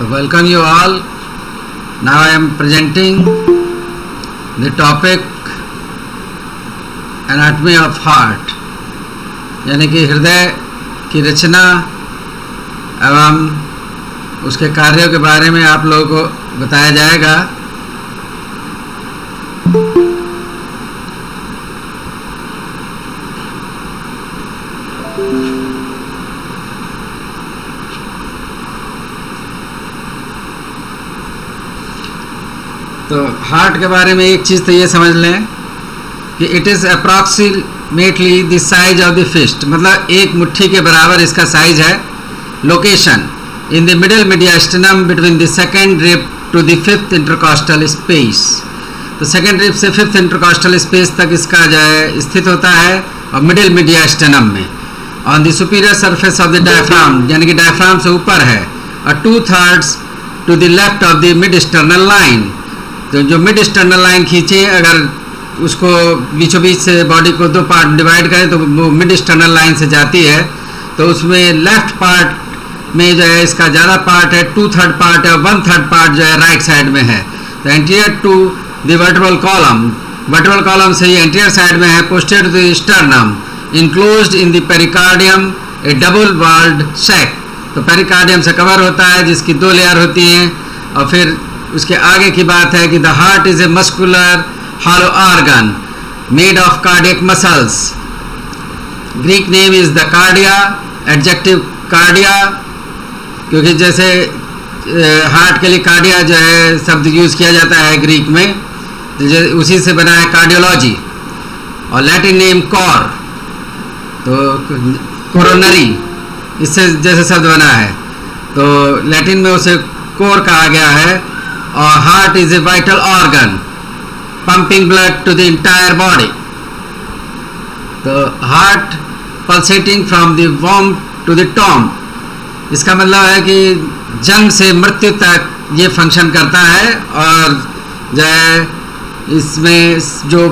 welcome you all. Now I am presenting the topic anatomy of heart यानी कि हृदय की रचना एवं उसके कार्यों के बारे में आप लोगों को बताया जाएगा तो हार्ट के बारे में एक चीज़ तो ये समझ लें कि it is approximately the size of the fist मतलब एक मुट्ठी के बराबर इसका साइज़ है location in the middle mediastinum between the second rib to the fifth intercostal space तो सेकेंड रिप से फिफ्थ इंटरकॉस्टल स्पेस तक इसका जो है स्थित होता है और मिडिल मीडियास्टनम में. On the superior surface of the diaphragm यानी कि डायफ्राम से ऊपर है और two thirds to the left of the mid sternal line तो जो मिड स्टर्नल लाइन खींचे, अगर उसको बीचों बीच से बॉडी को दो पार्ट डिवाइड करें तो वो मिड स्टर्नल लाइन से जाती है। तो उसमें लेफ़्ट पार्ट में जो है, इसका ज़्यादा पार्ट है टू थर्ड पार्ट है वन थर्ड पार्ट जो है राइट साइड में है। तो anterior to the vertebral column vertebral column से ये एंटीरियर साइड में है posterior to sternum enclosed in the pericardium a double walled sac तो पेरिकार्डियम से कवर होता है, जिसकी दो लेयर होती हैं, और फिर उसके आगे की बात है कि the heart is a muscular hollow organ made of cardiac muscles. Greek name is the cardia, adjective cardia, क्योंकि जैसे हार्ट के लिए कार्डिया जो है, शब्द यूज़ किया जाता है ग्रीक में तो उसी से बना है कार्डियोलॉजी। और लैटिन नेम कॉर तो कोरोनरी इससे जैसे शब्द बना है। तो लैटिन में उसे कोर कहा गया है। और heart is a vital organ pumping blood to the entire body तो heart pulsating from the womb to the tomb इसका मतलब है कि जन्म से मृत्यु तक ये फ़ंक्शन करता है और जो है, इसमें जो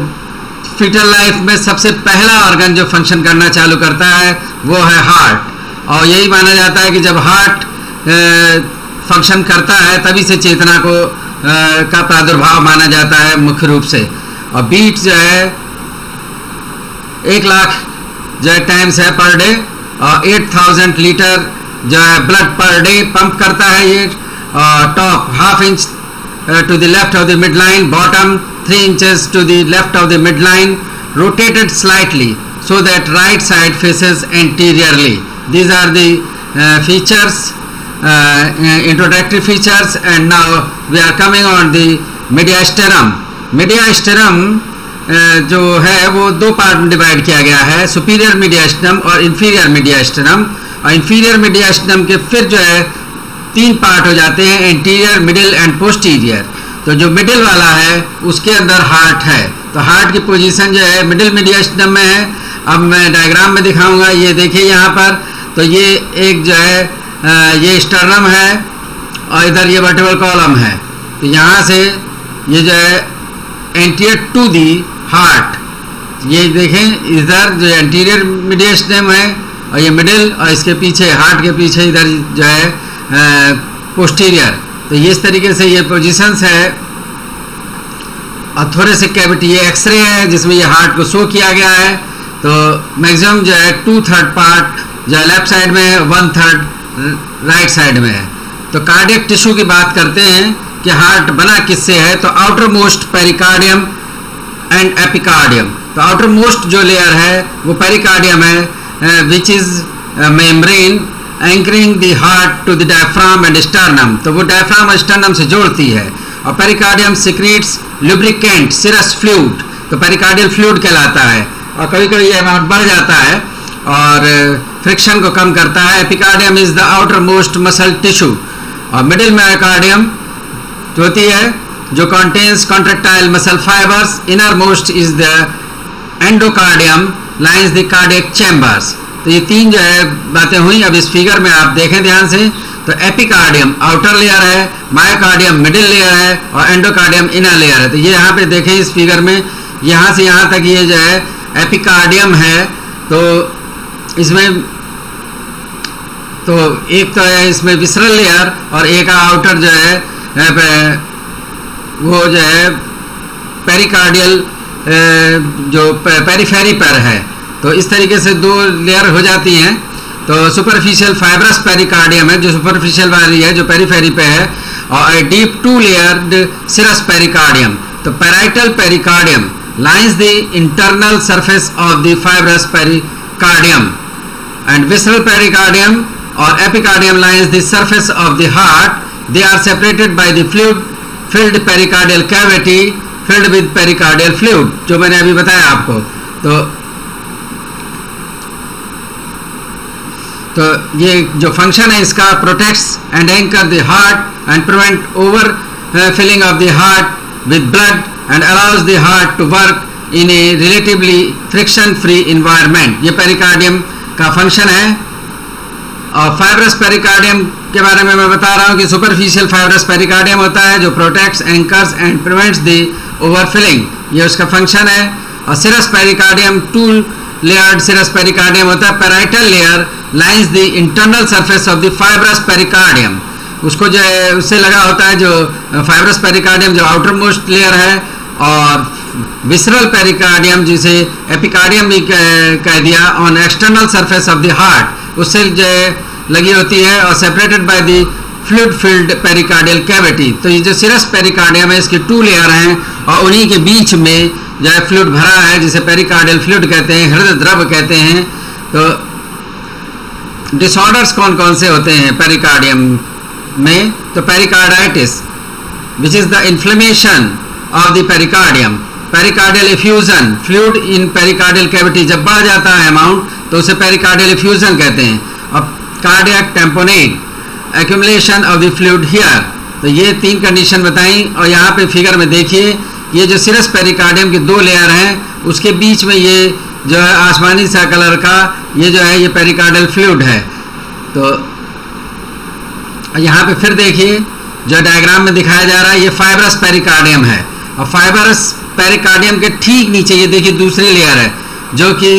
फिटल लाइफ में सबसे पहला ऑर्गन जो फ़ंक्शन करना चालू करता है, वो है हार्ट और यही माना जाता है कि जब हार्ट फ़ंक्शन करता है तभी से चेतना को आ, का प्रादुर्भाव माना जाता है मुख्य रूप से। और बीट जो है एक लाख जो है टाइम्स है पर डे और एट थाउज़ेंड लीटर जो है ब्लड पर डे पंप करता है ये top half inch to the left of the mid line bottom three inches to the left of the mid line rotated slightly so that right side faces anteriorly. These are the uh, introductory features and now we are coming on the mediasterum mediasterum uh, जो है वो दो part में divide किया गया है superior मीडियास्टम और inferior मीडियास्टम और इन्फीरियर मीडियास्टम के फिर जो है तीन पार्ट हो जाते हैं एंटीरियर मिडिल एंड पोस्टीरियर तो जो मिडिल वाला है उसके अंदर हार्ट है। तो हार्ट की पोजीशन जो है मिडिल मीडियास्टम में है। अब मैं डायग्राम में दिखाऊँगा ये देखिए यहाँ पर। तो ये एक जो है ये स्टर्नम है और इधर ये वर्टेबल कॉलम है। तो यहाँ से ये जो है एंटीरियर टू दी हार्ट ये देखें, इधर जो एंटीरियर मीडियास्टम है और ये मिडिल और इसके पीछे हार्ट के पीछे इधर जो है पोस्टीरियर तो ये इस तरीके से ये पोजिशंस है। और थोड़े से कैविटी ये एक्सरे है, जिसमें ये हार्ट को शो किया गया है। तो मैक्सिमम जो है टू थर्ड पार्ट जो है लेफ़्ट साइड में वन थर्ड राइट साइड में है। तो कार्डियक टिश्यू की बात करते हैं कि हार्ट बना किससे है? तो outer most pericardium and epicardium तो आउटर मोस्ट जो लेयर है, वो पेरिकार्डियम है which is membrane anchoring the heart to the diaphragm and sternum तो वो डायफ्राम और स्टर्नम से जोड़ती है। और pericardium secretes lubricant serous fluid तो पेरिकार्डियल फ्लूड कहलाता है। और कभी कभी ये अमाउंट बढ़ जाता है और फ्रिक्शन को कम करता है। Epicardium is the outer most muscle tissue और मिडिल मायोकार्डियम जो होती है, जो contains contractile muscle fibres inner most is the endocardium lines the cardiac chambers तो ये तीन जो है, बातें हुई। अब इस फिगर में आप देखें ध्यान से। तो एपिकार्डियम आउटर लेयर है मायोकार्डियम मिडिल लेयर है, और एंडोकार्डियम इनर लेयर है। तो ये यहाँ पे देखें इस फिगर में। यहाँ से यहाँ तक ये जो है एपिकार्डियम है। तो इसमें तो एक तो है इसमें विसरल लेयर और एक आउटर जो है वो जो है पेरिकार्डियल जो पेरीफेरी पर है। तो इस तरीके से दो लेयर हो जाती हैं। तो सुपरफिशियल फाइब्रस पेरिकार्डियम है, जो सुपरफिशियल वाली है, जो पेरीफेरी पे है, और deep two layered serous pericardium तो parietal pericardium lines the internal surface of the fibrous pericardium and visceral pericardium और epicardium lines the surface of the heart they are separated by the fluid filled pericardial cavity filled with pericardial fluid जो मैंने अभी बताया आपको। तो तो ये जो फ़ंक्शन है, इसका protects and anchor the heart and prevent over filling of the heart with blood and allows the heart to work in a relatively friction free environment ये पेरिकार्डियम का फ़ंक्शन है? और फाइब्रस पेरिकार्डियम के बारे में मैं बता रहा हूँ कि सुपरफिशियल फाइब्रस पेरिकार्डियम होता है जो protects anchors and prevents the overfilling ये उसका फ़ंक्शन है। और serous pericardium two layered serous pericardium होता है। Parietal layer lines the internal surface of the fibrous pericardium उसको जो है, उससे लगा होता है जो फाइब्रस पेरिकार्डियम जो आउटर मोस्ट लेयर है और विसरल पेरिकार्डियम जिसे एपिकार्डियम भी कह दिया on external surface of the heart उससे जो लगी होती है और separated by the fluid filled pericardial cavity तो ये जो सिरस पेरिकार्डियम है, इसके टू लेयर हैं और उन्हीं के बीच में जो है फ्लूड भरा है, जिसे पेरिकार्डियल फ्लूड कहते हैं, हृदय द्रव कहते हैं। तो डिसऑर्डर्स कौन कौन से होते हैं पेरिकार्डियम में? तो pericarditis which is the inflammation of the pericardium pericardial effusion fluid in pericardial cavity जब बढ़ जाता है अमाउंट तो उसे पेरिकार्डियल इफ्यूजन कहते हैं। और cardiac tamponade accumulation of the fluid here तो ये तीन कंडीशन बताई और यहाँ पे फिगर में देखिए, ये जो सिरस पेरिकार्डियम के दो लेयर हैं, उसके बीच में ये जो है आसमानी सा कलर का, ये जो है, ये पेरिकार्डल फ्लूड है। तो यहाँ पे फिर देखिए, जो डायग्राम में दिखाया जा रहा है, ये फाइबरस पेरिकार्डियम है। और फाइबरस पेरिकार्डियम के ठीक नीचे, ये देखिए दूसरी लेयर है, जो कि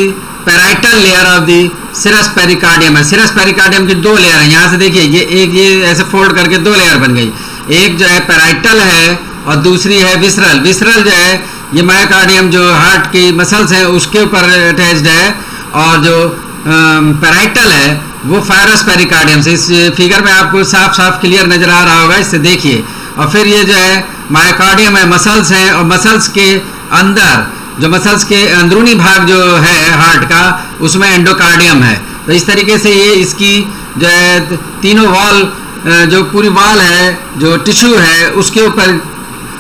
parietal layer of the serous pericardium है। सिरस पेरिकार्डियम की दो लेयर है। यहाँ से देखिए, ये एक, ये ऐसे फोल्ड करके दो लेयर बन गई। एक जो है पेराइटल है और दूसरी है विसरल विसरल जो है, ये मायोकार्डियम जो हार्ट की मसल्स हैं, उसके ऊपर अटैच्ड है और जो पेराइटल है, वो फायरस पेरिकार्डियम से। इस फिगर में आपको साफ़ साफ़ क्लियर नज़र आ रहा होगा। इससे देखिए और फिर ये जो है मायोकार्डियम है मसल्स हैं और मसल्स के अंदर, जो मसल्स के अंदरूनी भाग जो है हार्ट का, उसमें एंडोकार्डियम है। तो इस तरीके से ये इसकी जो है, तीनों वॉल जो पूरी वॉल है, जो टिश्यू है, उसके ऊपर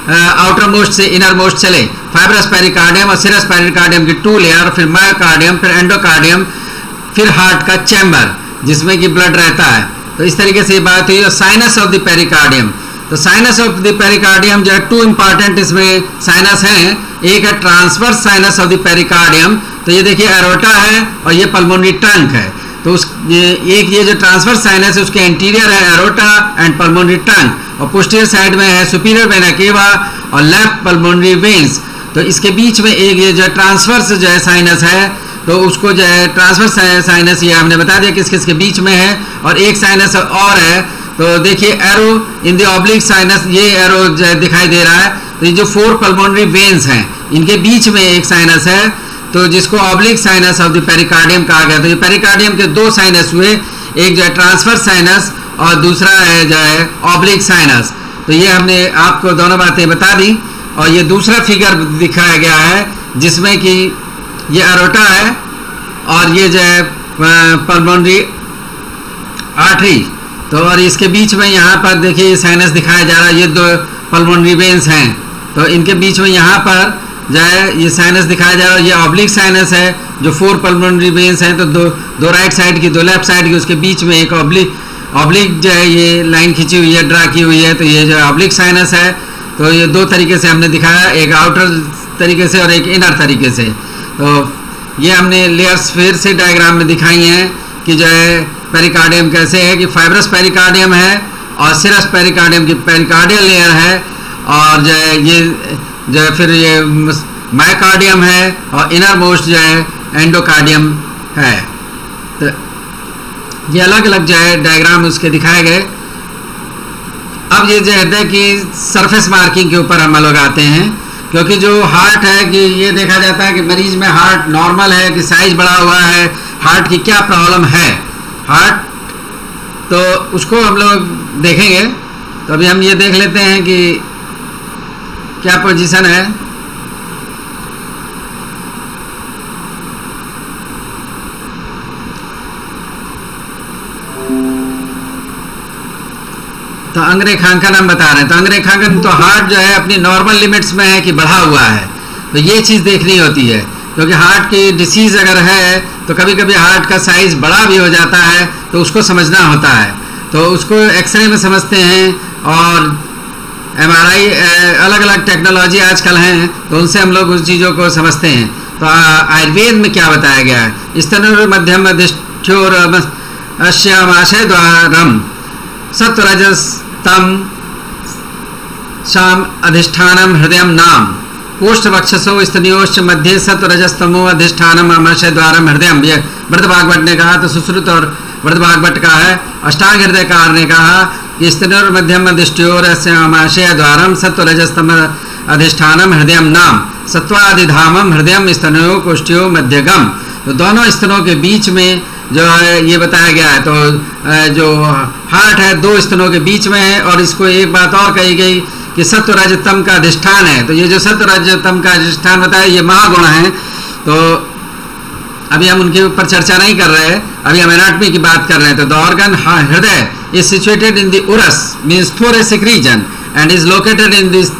आउटर मोस्ट से इनर मोस्ट चले। फाइब्रस पेरिकार्डियम और सिरस पेरिकार्डियम की टू लेयर फिर मायोकार्डियम फिर एंडोकार्डियम फिर हार्ट का चैम्बर जिसमें कि ब्लड रहता है। तो इस तरीके से ये बात हुई और साइनस ऑफ़ द पेरिकार्डियम तो साइनस ऑफ़ द पेरिकार्डियम जो है टू इंपॉर्टेंट इसमें साइनस हैं। एक है transverse sinus of the pericardium तो ये देखिए एरोटा है और ये पल्मोनरी ट्रंक है। तो उस एक ये जो ट्रांसफ़र साइनस है, उसके एंटीरियर है एरोटा एंड पल्मोनरी ट्रंक और पोस्टीरियर साइड में है सुपीरियर वेना केवा और लेफ़्ट पल्मोनरी वेन्स तो इसके बीच में एक ये जो ट्रांसफर्स जो है साइनस है तो उसको जो है ट्रांसफ़र साइनस ये हमने बता दिया किस किस के बीच में है। और एक साइनस और है तो देखिए arrow in the oblique sinus ये एरो दिखाई दे रहा है। तो ये जो फोर पल्मोनरी वेन्स हैं, इनके बीच में एक साइनस है। तो जिसको oblique sinus of the pericardium कहा गया तो ये पेरिकार्डियम के दो साइनस हुए। एक जो है ट्रांसफ़र साइनस और दूसरा है जो है ऑब्लिक साइनस तो ये हमने आपको दोनों बातें बता दी। और ये दूसरा फिगर दिखाया गया है, जिसमें कि ये अरोटा है और ये जो है पल्मोनरी आर्टरी तो और इसके बीच में यहाँ पर देखिए, ये साइनस दिखाया जा रहा है, ये दो पल्मोनरी वेन्स हैं। तो इनके बीच में यहाँ पर जो है ये साइनस दिखाया जा रहा है, ये ऑब्लिक साइनस है, जो फोर पल्मोनरी वेन्स हैं तो दो दो राइट साइड की, दो लेफ़्ट साइड की, उसके बीच में एक ऑब्लिक ऑब्लिक जो है, ये लाइन खींची हुई है ड्रा की हुई है तो ये जो ऑब्लिक साइनस है तो ये दो तरीके से हमने दिखाया, एक आउटर तरीके से और एक इनर तरीके से। तो ये हमने लेयर्स फिर से डायग्राम में दिखाई हैं कि जो है पेरिकार्डियम कैसे है कि फाइब्रस पेरिकार्डियम है और सिरस पेरिकार्डियम की पेरिकार्डियल लेयर है और जो है ये, जो है फिर ये माइकार्डियम है और इनर मोस्ट जो है एंडोकार्डियम है। तो ये अलग अलग जो है डायग्राम उसके दिखाए गए। अब ये जो है कि सरफेस मार्किंग के ऊपर हम लोग आते हैं, क्योंकि जो हार्ट है कि ये देखा जाता है कि मरीज़ में हार्ट नॉर्मल है, कि साइज़ बड़ा हुआ है हार्ट की क्या प्रॉब्लम है। हार्ट तो उसको हम लोग देखेंगे। तो अभी हम ये देख लेते हैं कि क्या पोजीशन है। तो अंगरेखांकन हम बता रहे हैं। तो अंगरेखांकन तो हार्ट जो है अपनी नॉर्मल लिमिट्स में है कि बढ़ा हुआ है। तो ये चीज़ देखनी होती है, क्योंकि हार्ट की डिसीज़ अगर है तो कभी कभी हार्ट का साइज़ बड़ा भी हो जाता है तो उसको समझना होता है। तो उसको एक्सरे में समझते हैं और एम अलग अलग टेक्नोलॉजी आजकल हैं तो उनसे हम लोग उन चीज़ों को समझते हैं। तो आयुर्वेद में क्या बताया गया है? स्तन, मध्यम अधिष्ठ्योर अश्यामाशय द्वारम सत्वरजस तम शाम, अधिष्ठानम हृदय नाम। कोष्ठ वक्षसो स्तनियोश्च मध्य अधिष्ठानम अमर्षय द्वारा हृदय भागवत ने कहा तो सुश्रुत और भागवत का है अष्टांग हृदय कार ने कहा कि स्तनोर मध्यम अमाशय द्वारम सत्वरजस्तम अधिष्ठानम हृदय नाम। सत्वाधिधामम हृदय स्तनों कोष्ठियो मध्यगम तो दोनों स्तनों के बीच में जो है, ये बताया गया है तो जो हार्ट है, दो स्तनों के बीच में है, और इसको एक बात और कही गई कि सत्व रजतम का अधिष्ठान है। तो ये जो सत्व रजतम का अधिष्ठान बताया, ये महागुण है। तो अभी हम उनके ऊपर चर्चा नहीं कर रहे हैं। अभी हम एनाटमी की बात कर रहे हैं। तो द ऑर्गन हृदय is situated in the उरस means thoracic region and is located in this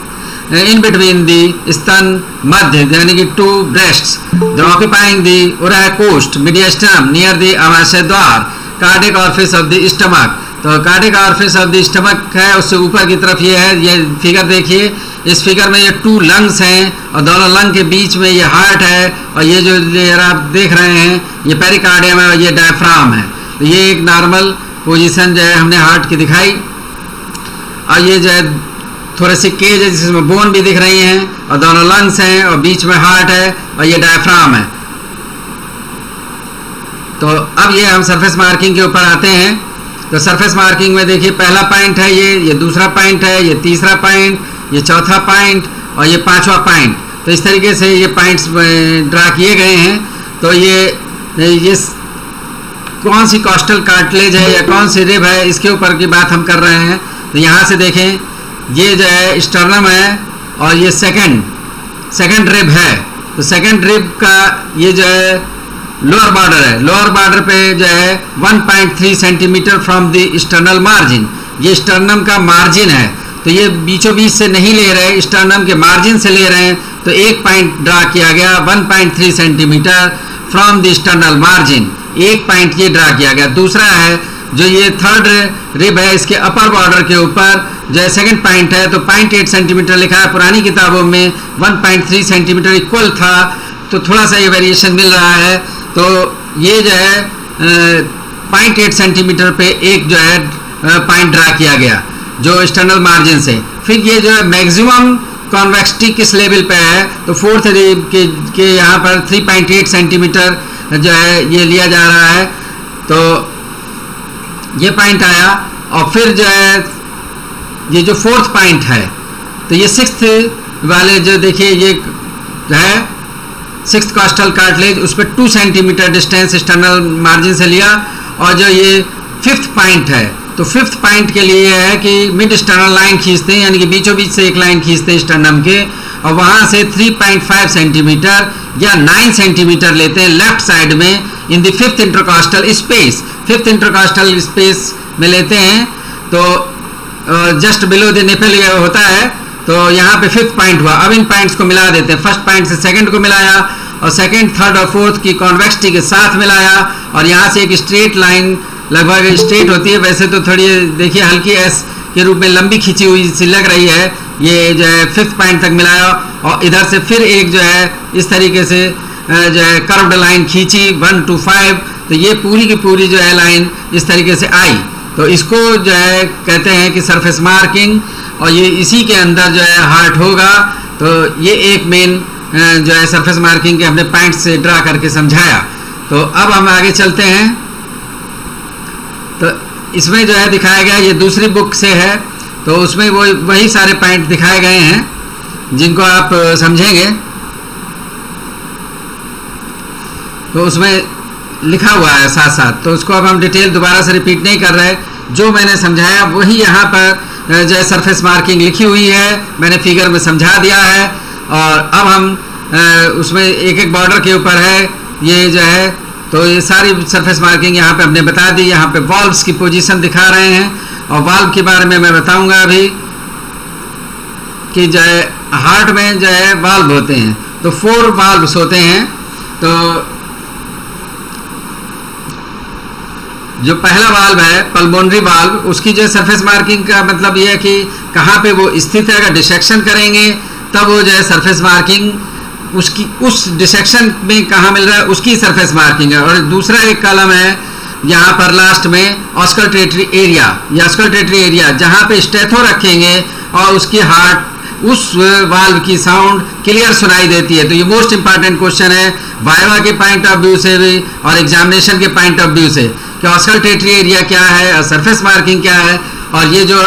in between the स्तन मध्य यानी कि टू ब्रेस्ट्स ऑक्यूपाइंग द उरा कोस्ट मीडियस्टम नियर द आमाशय द्वार cardiac orifice of the stomach तो cardiac orifice of the stomach है, उससे ऊपर की तरफ़ ये है, ये फिगर देखिए। इस फिगर में ये टू लंग्स हैं और दोनों लंग के बीच में ये हार्ट है और ये जो आप देख रहे हैं, ये पेरिकार्डियम है और ये डायफ्राम है। तो ये एक नॉर्मल पोजीशन जो है हमने हार्ट की दिखाई। और ये जो है थोड़े से केज है, जिसमें बोन भी दिख रही हैं और दोनों लंग्स हैं और बीच में हार्ट है और ये डायफ्राम है। तो अब ये हम सरफेस मार्किंग के ऊपर आते हैं। तो सरफेस मार्किंग में देखिए, पहला पॉइंट है ये ये दूसरा पॉइंट है, ये तीसरा पॉइंट ये चौथा पॉइंट और ये पांचवा पॉइंट तो इस तरीके से ये पॉइंट्स ड्रा किए गए हैं। तो ये ये कौन सी कॉस्टल कार्टलेज है या कौन सी रिब है, इसके ऊपर की बात हम कर रहे हैं। तो यहाँ से देखें, ये जो है स्टर्नम है और ये सेकंड सेकंड रिब है। तो सेकंड रिब का ये जो है लोअर बॉर्डर है। लोअर बॉर्डर पे जो है 1.3 centimetre from the sternal margin ये स्टर्नम का मार्जिन है। तो ये बीचों बीच से नहीं ले रहे स्टर्नम के मार्जिन से ले रहे हैं। तो एक पॉइंट ड्रा किया गया 1.3 centimetre from the sternal margin एक पॉइंट ये ड्रा किया गया। दूसरा है, जो ये थर्ड रिब है, इसके अपर बॉर्डर के ऊपर जो है सेकेंड पॉइंट है। तो पॉइंट एट सेंटीमीटर लिखा है, पुरानी किताबों में one point three centimetre equal था। तो थोड़ा सा ये वेरिएशन मिल रहा है। तो ये जो है पॉइंट एट सेंटीमीटर पे एक जो है पॉइंट ड्रा किया गया जो एक्सटर्नल मार्जिन से। फिर ये जो है मैक्सिमम कॉन्वेक्सिटी किस लेवल पे है? तो फोर्थ के, के यहाँ पर 3.8 सेंटीमीटर जो है ये लिया जा रहा है। तो ये पॉइंट आया और फिर जो है ये जो फोर्थ पॉइंट है तो ये सिक्स वाले जो देखिए ये है सिक्स कॉस्टल कार्टलेज उस पर two centimetre distance external margin से लिया, और जो ये फिफ्थ पॉइंट है तो फिफ्थ पॉइंट के लिए है कि मिड स्टर्नल लाइन खींचते हैं, यानी कि बीचों बीच से एक लाइन खींचते हैं स्टर्नम के, और वहाँ से 3.5 सेंटीमीटर या 9 सेंटीमीटर लेते हैं लेफ़्ट साइड में in the fifth intercostal space fifth intercostal space में लेते हैं तो जस्ट बिलो द निपल होता है तो यहाँ पे फिफ्थ पॉइंट हुआ। अब इन पॉइंट्स को मिला देते हैं। फ़र्स्ट पॉइंट से सेकंड को मिलाया और सेकंड थर्ड और फोर्थ की कॉन्वेक्सिटी के साथ मिलाया और यहाँ से एक स्ट्रेट लाइन लगभग स्ट्रेट होती है। वैसे तो थोड़ी देखिए, हल्की एस के रूप में लंबी खींची हुई सी लग रही है। ये जो है फिफ्थ पॉइंट तक मिलाया और इधर से फिर एक जो है इस तरीके से जो है कर्व्ड लाइन खींची वन टू फाइव तो ये पूरी की पूरी जो है लाइन इस तरीके से आई। तो इसको जो है कहते हैं कि सरफेस मार्किंग और ये इसी के अंदर जो है हार्ट होगा तो ये एक मेन जो है सरफेस मार्किंग के हमने पॉइंट से ड्रा करके समझाया। तो अब हम आगे चलते हैं। तो इसमें जो है दिखाया गया, ये दूसरी बुक से है तो उसमें वो, वही सारे पॉइंट दिखाए गए हैं, जिनको आप समझेंगे। तो उसमें लिखा हुआ है साथ साथ तो उसको अब हम डिटेल दोबारा से रिपीट नहीं कर रहे। जो मैंने समझाया, वही यहाँ पर जो है सरफेस मार्किंग लिखी हुई है, मैंने फिगर में समझा दिया है, और अब हम उसमें एक एक बॉर्डर के ऊपर है, ये जो है तो ये सारी सरफेस मार्किंग यहाँ पे हमने बता दी, यहाँ पे वॉल्व्स की पोजीशन दिखा रहे हैं, और वाल्व के बारे में मैं बताऊँगा अभी कि जो है हार्ट में जो है वाल्व होते हैं तो फोर वाल्व्स होते हैं तो जो पहला वाल्व है पल्मोनरी वाल्व उसकी जो सरफेस मार्किंग का मतलब ये है कि कहाँ पे वो स्थित है, अगर डिसेक्शन करेंगे, तब वो जो है सरफेस मार्किंग उसकी, उस डिसेक्शन में कहाँ मिल रहा है, उसकी सरफेस मार्किंग है। और दूसरा एक कलम है, यहाँ पर लास्ट में ऑस्कल्टेटरी एरिया या ऑस्कल्टेटरी एरिया जहाँ पे स्टेथो रखेंगे और उसकी हार्ट उस वाल्व की साउंड क्लियर सुनाई देती है। तो ये मोस्ट इंपॉर्टेंट क्वेश्चन है वायवा के पॉइंट ऑफ़ व्यू से भी और एग्जामिनेशन के पॉइंट ऑफ़ व्यू से। कि ऑस्कल्टेटरी एरिया क्या है सरफेस मार्किंग क्या है, और ये जो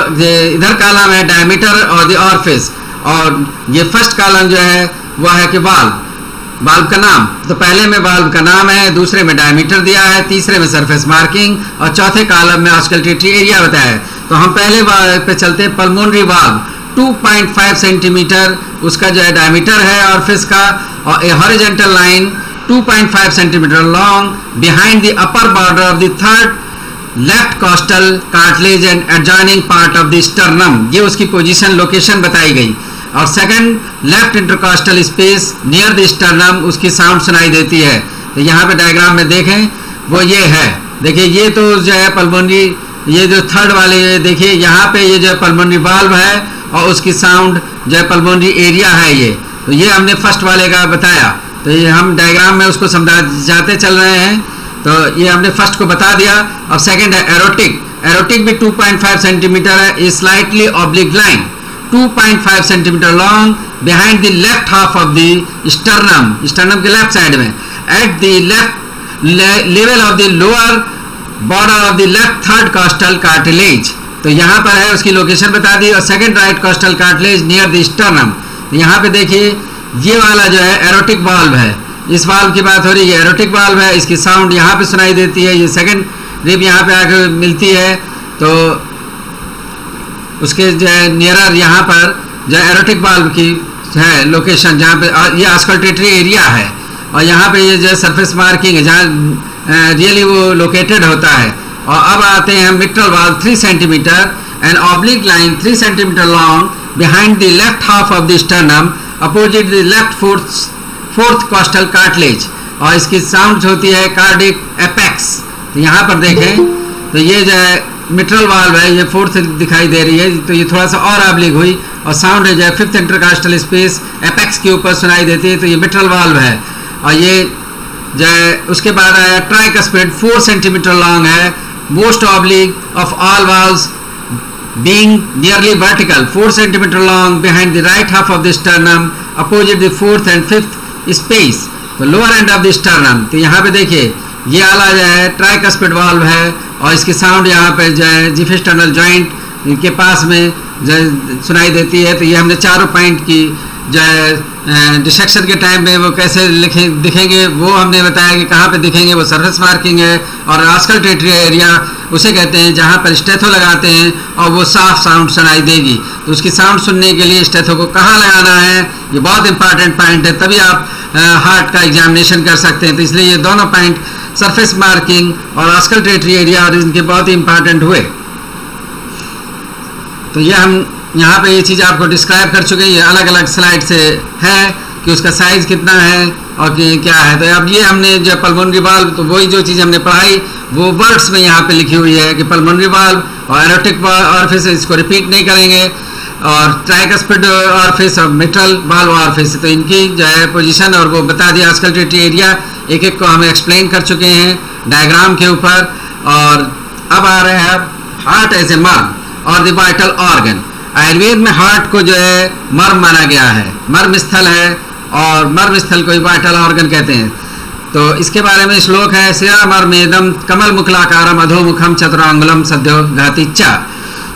इधर कॉलम है डायमीटर और द ऑर्फिस और ये फ़र्स्ट कॉलम जो है वह है कि वाल्व वाल्व का नाम। तो पहले में वाल्व का नाम है, दूसरे में डायमीटर दिया है, तीसरे में सरफेस मार्किंग और चौथे कालम में ऑस्कल्टेटरी एरिया बताया है। तो हम पहले पे चलते हैं पल्मोनरी वाल्व 2.5 सेंटीमीटर उसका जो है डायमीटर है और फिर का, और horizontal line 2.5 centimetre long behind the upper border of the third left costal cartilage and adjoining part of the sternum ये उसकी पोजीशन लोकेशन बताई गई। और second left intercostal space near the sternum उसकी साउंड सुनाई देती है। तो यहाँ पे डायग्राम में देखें, वो ये है। देखिए, ये तो जो है पल्मोनरी ये जो थर्ड वाले देखिए, यहाँ पे ये जो पल्मोनरी वाल्व है और उसकी साउंड जो है पल्मोनरी एरिया है ये। तो ये हमने फ़र्स्ट वाले का बताया। तो ये हम डायग्राम में उसको समझा जाते चल रहे हैं। तो ये हमने फ़र्स्ट को बता दिया। अब सेकेंड है एरोटिक एरोटिक भी 2.5 सेंटीमीटर है। Slightly oblique line 2.5 centimetre long behind the left half of the sternum sternum के लेफ़्ट साइड में। At the left level of the lower border of the left third costal cartilage तो यहाँ पर है, उसकी location बता दी। और second right costal cartilage near the sternum यहाँ पे देखिए ये वाला जो है एरोटिक वाल्व है। इस वाल्व की बात हो रही है एरोटिक वाल्व है। इसकी साउंड यहाँ पे सुनाई देती है, ये सेकंड रिप यहाँ पे आकर मिलती है। तो उसके जो है नियरर यहाँ पर जो एरोटिक वाल्व की है लोकेशन जहाँ पे ये आस्कल्टेटरी एरिया है। और यहाँ पे ये जो सरफेस मार्किंग है, जहाँ रियली वो लोकेटेड होता है। और अब आते हैं mitral valve three centimetre and oblique line three centimetre long behind the left half of the sternum opposite the left fourth fourth costal cartilage. और इसकी साउंड होती है कार्डिक एपेक्स। तो यहाँ पर देखें तो ये जो है, मिट्रल वाल्व है, ये फोर्थ दिखाई दे रही है तो ये थोड़ा सा और आबलिग हुई, और साउंड है जो है फिफ्थ इंटरकास्टल स्पेस एपेक्स के ऊपर सुनाई देती है तो ये मिट्रल वाल्व है। और ये जो है, उसके बाद आया tricuspid four centimetre long है most oblique of all valves being nearly vertical 4 centimeter long, behind the right half of the sternum, opposite the fourth and fifth space. तो lower end of the sternum तो यहाँ पे देखिए, ये आला जो है ट्राइकस्पिड वाल्व है, और इसकी साउंड यहाँ पे जो है जिफिस्टर्नल जॉइंट के पास में जो सुनाई देती है। तो ये हमने चारों पॉइंट की जो है डिसेक्शन के टाइम में वो कैसे लिखे, दिखेंगे, वो हमने बताया कि कहाँ पे दिखेंगे, वो सरफेस मार्किंग है, और आजकल टेटरी एरिया उसे कहते हैं, जहाँ पर स्टेथो लगाते हैं और वो साफ़ साउंड सुनाई देगी। तो उसकी साउंड सुनने के लिए स्टेथो को कहाँ लगाना है? ये बहुत इंपॉर्टेंट पॉइंट है, तभी आप हार्ट का एग्जामिनेशन कर सकते हैं। तो इसलिए ये दोनों पॉइंट सरफेस मार्किंग और आजकल टेटरी एरिया और इनके बहुत ही इंपॉर्टेंट हुए। तो ये हम यहाँ पे ये चीज़ आपको डिस्क्राइब कर चुके हैं। ये अलग अलग स्लाइड से है कि उसका साइज़ कितना है और क्या है? तो अब ये हमने जो पल्मोनरी बाल्ब तो वही जो चीज़ हमने पढ़ाई, वो वर्ड्स में यहाँ पे लिखी हुई है कि पल्मोनरी बाल्ब और एरोटिक ऑर्फिस इसको रिपीट नहीं करेंगे और ट्राइकस्पिड ऑर्फिस और मिट्रल बाल्ब ऑर्फिस तो इनकी जो है पोजीशन और वो बता दिया आजकल टेटी एरिया एक एक को हम एक्सप्लेन कर चुके हैं डायग्राम के ऊपर और अब आ रहे हैं हार्ट एज ए मर्म और द वाइटल ऑर्गन आयुर्वेद में हार्ट को जो है मर्म माना गया है, मर्म स्थल है और मर्म स्थल को वाइटल ऑर्गन कहते हैं। तो इसके बारे में श्लोक है श्रियामर मेदम कमल मुखलाकारम अधोमुखम चतुरांगुलम सद्यो घाती चा।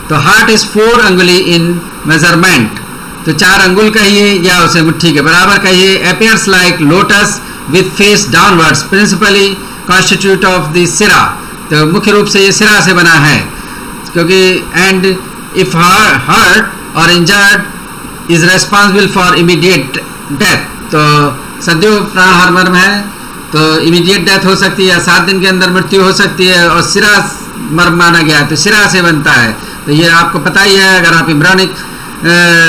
तो heart is four anguli in measurement तो चार अंगुल कहिए या उसे मुट्ठी के बराबर कहिए। Appears like lotus with face downwards principally constitute of the सिरा तो मुख्य रूप से ये सिरा से बना है, क्योंकि एंड इफ़ हर्ट और injured is responsible for immediate death तो सद्यो प्राण मर्म है तो इमीडिएट डेथ हो सकती है, सात दिन के अंदर मृत्यु हो सकती है और सिरा मर्म माना गया है तो सिरा से बनता है। तो ये आपको पता ही है, अगर आप इम्ब्रानिक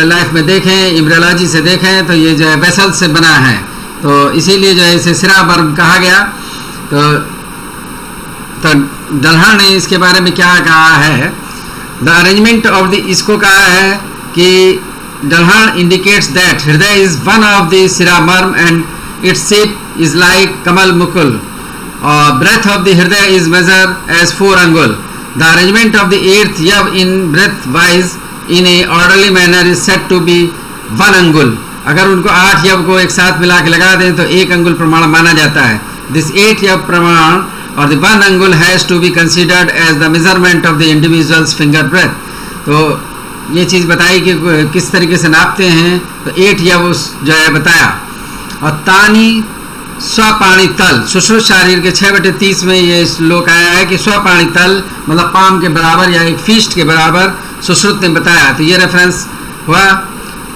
लाइफ में देखें इम्ब्रोलॉजी से देखें तो ये जो है वेसल से बना है। तो इसीलिए जो है इसे सिरा मर्म कहा गया। तो तो दल्हा ने इसके बारे में क्या कहा है? द अरेंजमेंट ऑफ़ द इसको कहा है कि डल्हा इंडिकेट्स दैट हृदय इज़ वन ऑफ़ द सिरा मर्म and it's is like Kamal Mukul. Uh, breadth of the Hridaya is measured as 4 angul. The arrangement of the eighth yav in breadth wise in a orderly manner is said to be one angul. अगर उनको आठ यव को एक साथ मिला के लगा दें तो एक अंगुल प्रमाण माना जाता है दिस एट यव प्रमाण और द वन अंगुल has to be considered as the measurement of the individual's finger breadth तो ये चीज़ बताई कि किस तरीके से नापते हैं तो एट या वो जो है बताया। और तानी स्वपाणी तल सुश्रुत शारीर के छः बटे तीस में ये श्लोक आया है कि स्वपाणी तल मतलब पाम के बराबर या एक फीस्ट के बराबर, सुश्रुत ने बताया। तो ये रेफरेंस हुआ।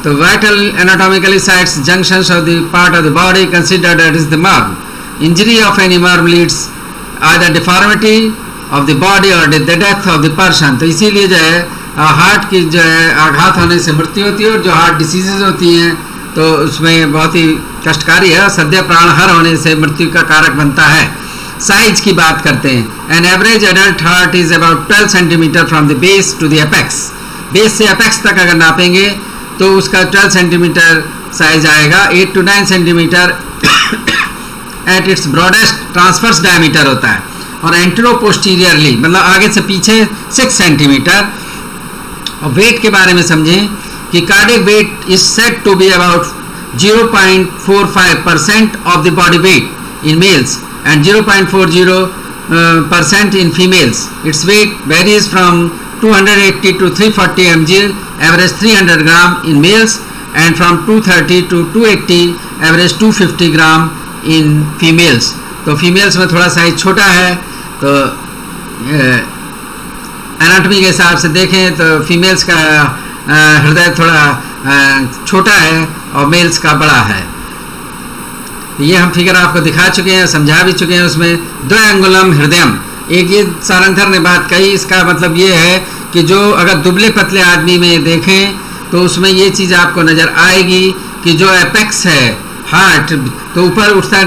तो vital anatomically sites junction of the part of the body considered at is the मर्म इंजरी ऑफ़ एनी मर्म leads the deformity of the body और the death of the person तो इसीलिए जो है हार्ट की जो है, आघात होने से मृत्यु होती है और जो हार्ट डिसीजेज होती हैं तो उसमें बहुत ही कष्टकारी है सद्य प्राण हर होने से मृत्यु का कारक बनता है। साइज़ की बात करते हैं। An average adult heart is about twelve centimetre from the base to the apex base से अपेक्स तक अगर नापेंगे तो उसका ट्वेल्व सेंटीमीटर साइज़ आएगा। Eight to nine centimetre at its broadest transverse diameter होता है। और एंट्रो पोस्टीरियरली मतलब आगे से पीछे सिक्स सेंटीमीटर और वेट के बारे में समझें कि cardiac weight is said to be about 0.45 percent of the body weight in males and 0.40 percent in females its weight varies from 280 to 340 M G average 300 gram in males and from 230 to 280 average 250 gram in females तो females में थोड़ा size छोटा है तो anatomy के हिसाब से देखें तो फीमेल्स का हृदय थोड़ा छोटा है और मेल्स का बड़ा है। ये हम फिगर आपको दिखा चुके हैं, समझा भी चुके हैं उसमें। द्वयंगुलम हृदयम। एक ये सारंथर ने बात कही, इसका मतलब ये है कि जो अगर दुबले पतले आदमी में देखें तो उसमें ये चीज़ आपको नज़र आएगी कि जो एपेक्स है हार्ट तो ऊपर उठता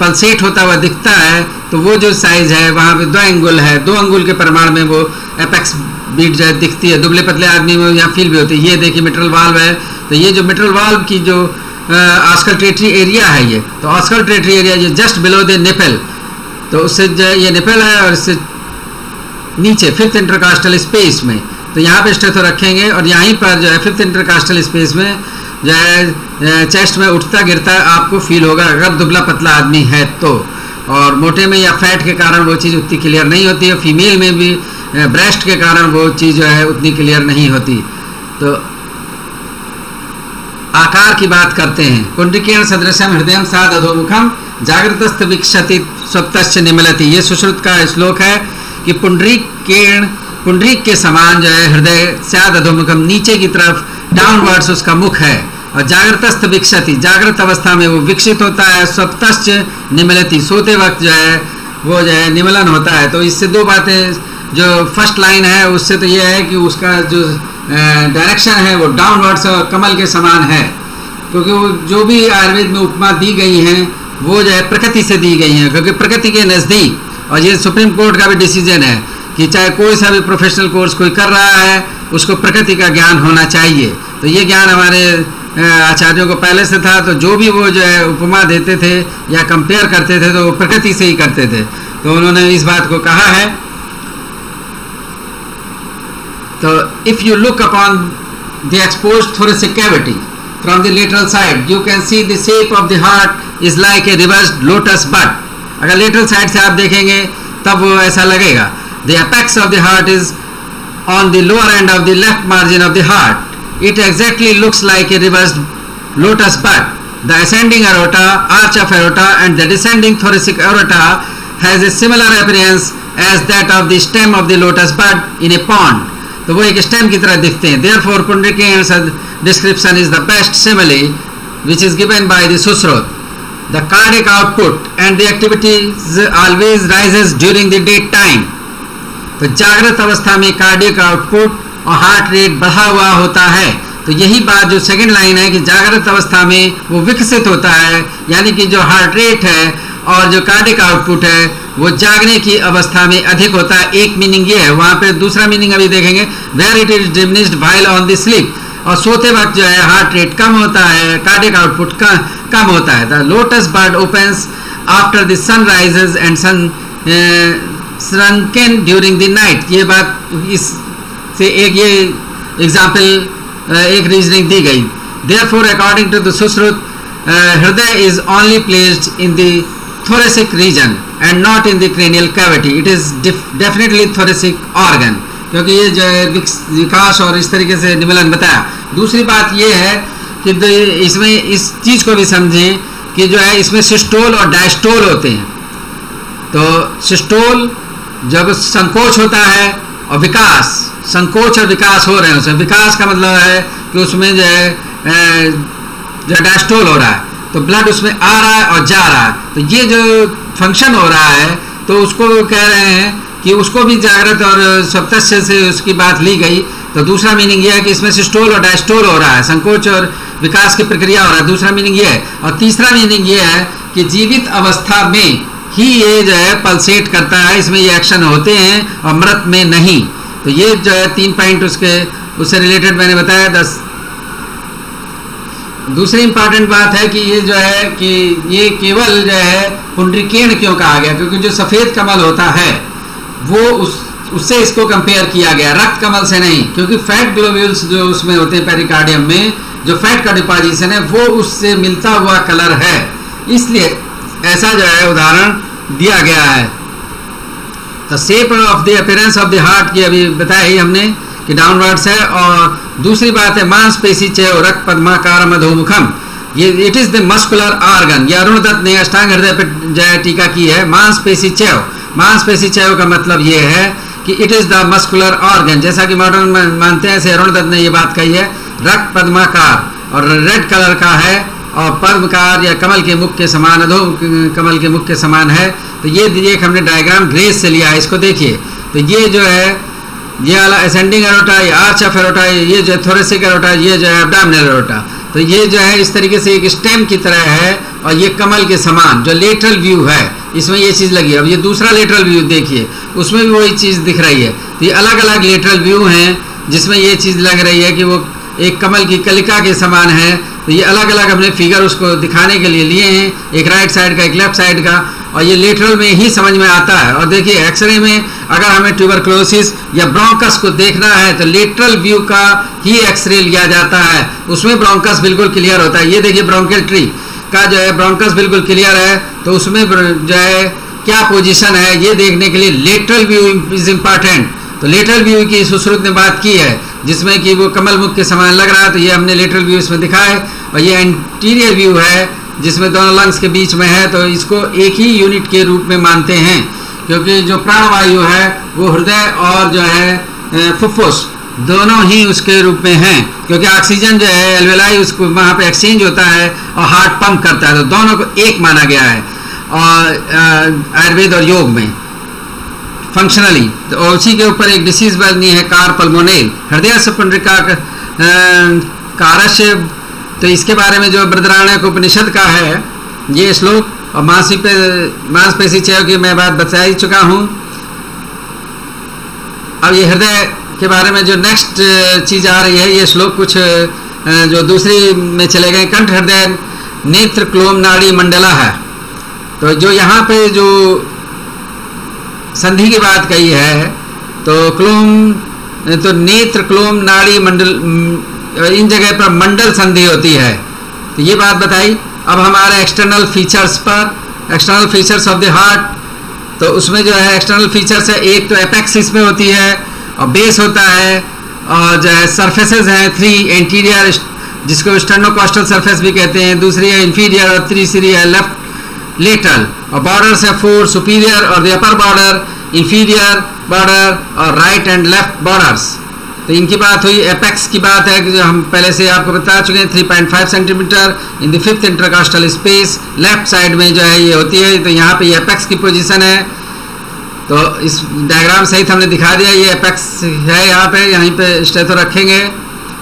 पल्सेट होता हुआ दिखता है तो वो जो साइज़ है, वहाँ पे दो अंगुल है, दो अंगुल के परिमाण में वो एपेक्स बीट जो दिखती है, दुबले पतले आदमी में यहाँ फील भी होती है। ये देखिए मिट्रल वाल्व है तो ये जो मिट्रल वाल्व की जो ऑस्कल्ट्रेटरी एरिया है ये तो ऑस्कल्ट्रेटरी एरिया ये जस्ट बिलो द निपल तो उससे जो ये निपल है और इससे नीचे फिफ्थ इंटरकास्टल स्पेस में तो यहाँ पे स्टेथो रखेंगे और यहीं पर जो है फिफ्थ इंटरकास्टल स्पेस में जो है चेस्ट में उठता गिरता आपको फील होगा, अगर दुबला पतला आदमी है तो। और मोटे में या फैट के कारण वो चीज़ उतनी क्लियर नहीं होती है फीमेल में भी ब्रेस्ट के कारण वो चीज़ जो है उतनी क्लियर नहीं होती। तो आकार की बात करते हैं। कुंडिकेण सदृशम हृदय साध अधोमुखम जागृतस्थ विक्षति स्वप्त निमलती। ये सुश्रुत का श्लोक है कि पुंडरीकेण पुंडरीक के समान जो है हृदय साध अधोमुखम नीचे की तरफ़ डाउनवर्ड्स उसका मुख है। और जागृतस्थ विक्षति। जागृत अवस्था में वो विकसित होता है स्वप्त निमलती। सोते वक्त जो है, वो जो है निमलन होता है। तो इससे दो बातें, जो फ़र्स्ट लाइन है, उससे तो ये है कि उसका जो डायरेक्शन है, वो डाउनवर्ड्स और कमल के समान है। क्योंकि वो जो भी आयुर्वेद में उपमा दी गई हैं, वो जो है प्रकृति से दी गई हैं। क्योंकि प्रकृति के नज़दीक, और ये सुप्रीम कोर्ट का भी डिसीज़न है कि चाहे कोई सा भी प्रोफेशनल कोर्स कोई कर रहा है, उसको प्रकृति का ज्ञान होना चाहिए। तो ये ज्ञान हमारे आचार्यों को पहले से था तो जो भी वो जो है उपमा देते थे या कंपेयर करते थे तो वो प्रकृति से ही करते थे। तो उन्होंने इस बात को कहा है। So if you look upon the exposed thoracic cavity from the lateral side, you can see the shape of the heart is like a reverse lotus but अगर लेटरल साइड से आप देखेंगे तब वो ऐसा लगेगा। The apex of the heart is on the lower end of the left margin of the heart it exactly looks like a reverse lotus but The ascending aorta, arch of aorta and the descending thoracic aorta has a similar appearance as that of the stem of the lotus bud in a pond. तो वो एक stem की तरह दिखते हैं therefore पुंडरिकेन्स description is the best simile which is given by the Sushruta the cardiac output and the activities always rises during the day तो जागृत अवस्था में कार्डिक आउटपुट और हार्ट रेट बढ़ा हुआ होता है। तो यही बात जो सेकंड लाइन है कि जागृत अवस्था में वो विकसित होता है यानी कि जो हार्ट रेट है और जो कार्डिक आउटपुट है वो जागने की अवस्था में अधिक होता है। एक मीनिंग ये है वहाँ पे दूसरा मीनिंग अभी देखेंगे। Where it is diminished while on the sleep और सोते वक्त जो है हार्ट रेट कम होता है कार्डिक आउटपुट का, कम होता है। The lotus bud opens after the sun rises and sun sunken during the night ये बात इस से एक ये एग्ज़ाम्पल एक रीजनिंग दी गई। Therefore according to the Sushruta हृदय is only placed in the thoracic region and not in the cranial cavity. It is definitely thoracic क्योंकि ये जो है विकास और इस तरीके से निमलन बताया। दूसरी बात ये है कि इसमें इस चीज़ को भी समझें कि जो है इसमें सिस्टोल और डायस्टोल होते हैं। तो सिस्टोल जब संकोच होता है और विकास संकोच और विकास हो रहे हैं उसमें विकास का मतलब है कि उसमें जो है जो डायस्टोल हो रहा है तो ब्लड उसमें आ रहा है और जा रहा है। तो ये जो फ़ंक्शन हो रहा है तो उसको कह रहे हैं कि उसको भी जागृत और सप्तस्य से उसकी बात ली गई। तो दूसरा मीनिंग यह है कि इसमें सिस्टोल और डायस्टोल हो रहा है। संकोच और विकास की प्रक्रिया हो रहा है। दूसरा मीनिंग ये है। और तीसरा मीनिंग ये है कि जीवित अवस्था में ही ये जो है पल्सेट करता है। इसमें ये एक्शन होते हैं और मृत में नहीं। तो ये जो है तीन पॉइंट उसके, उससे रिलेटेड मैंने बताया, दस। दूसरी इंपॉर्टेंट बात है कि ये जो है कि ये केवल जो है पुंड्रिकेण क्यों कहा गया? क्योंकि जो सफ़ेद कमल होता है, वो उस, उससे इसको कंपेयर किया गया। रक्त कमल से नहीं, क्योंकि फैट ग्लोब्यूल्स जो उसमें होते हैं पेरिकार्डियम में, जो फैट का डिपोजिशन है, वो उससे मिलता हुआ कलर है। इसलिए ऐसा जो है उदाहरण दिया गया है। The shape of the appearance of the heart की अभी बताया ही हमने कि डाउनवर्ड्स है और दूसरी बात है, मांसपेशी चय रक्त पद्माकार मधुमुखम ये it is the muscular organ ये अरुण दत्त ने अष्टांग हृदय पर जय टीका की है, मांसपेशी चय मांसपेशी चय का मतलब ये है कि it is the muscular organ जैसा कि मॉडर्न मानते हैं, ऐसे अरुण दत्त ने ये बात कही है, रक्त पद्माकार। और रेड कलर का है और पद्मकार या कमल के मुख के समान, अधो कमल के मुख के समान है। तो ये एक हमने डायग्राम ग्रेस से लिया है, इसको देखिए। तो ये जो है, ये वाला असेंडिंग एरोटा ये आर्च ऑफ़ एरोटा ये जो है थोरेसिक एरोटा ये जो है एबडामिनल एरोटा तो ये जो है, इस तरीके से एक स्टेम की तरह है और ये कमल के समान, जो लेटरल व्यू है। इसमें ये चीज़ लगी है। अब ये दूसरा लेटरल व्यू देखिए, उसमें भी वही चीज़ दिख रही है। तो ये अलग अलग लेटरल व्यू हैं, जिसमें ये चीज़ लग रही है कि वो एक कमल की कलिका के समान है। तो ये अलग अलग हमने फिगर उसको दिखाने के लिए लिए हैं। एक राइट साइड का, एक लेफ़्ट साइड का। और ये लेटरल में ही समझ में आता है। और देखिए एक्सरे में अगर हमें ट्यूबरक्लोसिस या ब्रोंकस को देखना है तो लेटरल व्यू का ही एक्सरे लिया जाता है। उसमें ब्रोंकस बिल्कुल क्लियर होता है। ये देखिए ब्रोंकल ट्री का जो है ब्रोंकस बिल्कुल क्लियर है। तो उसमें जो है, क्या पोजीशन है, ये देखने के लिए लेटरल व्यू इज़ इंपॉर्टेंट तो लेटरल व्यू की सुश्रुत ने बात की है। जिसमें कि वो कमल मुख के समान लग रहा है तो ये हमने लेटरल व्यू इसमें दिखा है और ये एंटीरियर व्यू है, जिसमें दोनों लंग्स के बीच में है तो इसको एक ही यूनिट के रूप में मानते हैं। क्योंकि जो प्राणवायु है, वो हृदय और जो है फुफ्फुस, दोनों ही उसके रूप में हैं। क्योंकि ऑक्सीजन जो है एलवेलाई उसको वहाँ पे एक्सचेंज होता है और हार्ट पंप करता है तो दोनों को एक माना गया है, और आयुर्वेद और योग में। फंक्शनली तो उसी के ऊपर एक डिसीज बनी है कार पल्मोनेल हृदय से पुंड्रिका कारस्य तो इसके बारे में जो बृदराणक उपनिषद का है, ये श्लोक, और मासी पे मांसपेशी चय की मैं बात बता ही चुका हूँ। अब ये हृदय के बारे में जो नेक्स्ट चीज़ आ रही है, ये श्लोक कुछ जो दूसरी में चले गए, कंठ हृदय नेत्र क्लोम नाड़ी मंडला है। तो जो यहाँ पे जो संधि की बात कही है तो क्लोम तो नेत्र क्लोम नाड़ी मंडल इन जगह पर मंडल संधि होती है। तो ये बात बताई। अब हमारे एक्सटर्नल फीचर्स पर external features of the heart तो उसमें जो है एक्सटर्नल फीचर्स है, एक तो एपेक्स इसमें होती है, और बेस होता है, और जो है सरफेसेस हैं थ्री इंटीरियर जिसको स्टर्नोकोस्टल सर्फेस भी कहते हैं, दूसरी है इंफीरियर और तीसरी है लेफ़्ट लेटल और बॉर्डर्स है फोर सुपीरियर और the upper border inferior border और राइट एंड लेफ़्ट बॉर्डर्स तो इनकी बात हुई एपेक्स की बात है कि जो हम पहले से आपको बता चुके हैं 3.5 centimetre in the fifth intercostal space left side में जो है ये होती है तो यहाँ पे ये एपेक्स की पोजीशन है। तो इस डायग्राम सहित हमने दिखा दिया, ये एपेक्स है यहाँ पे, यहीं पे स्टेथो रखेंगे,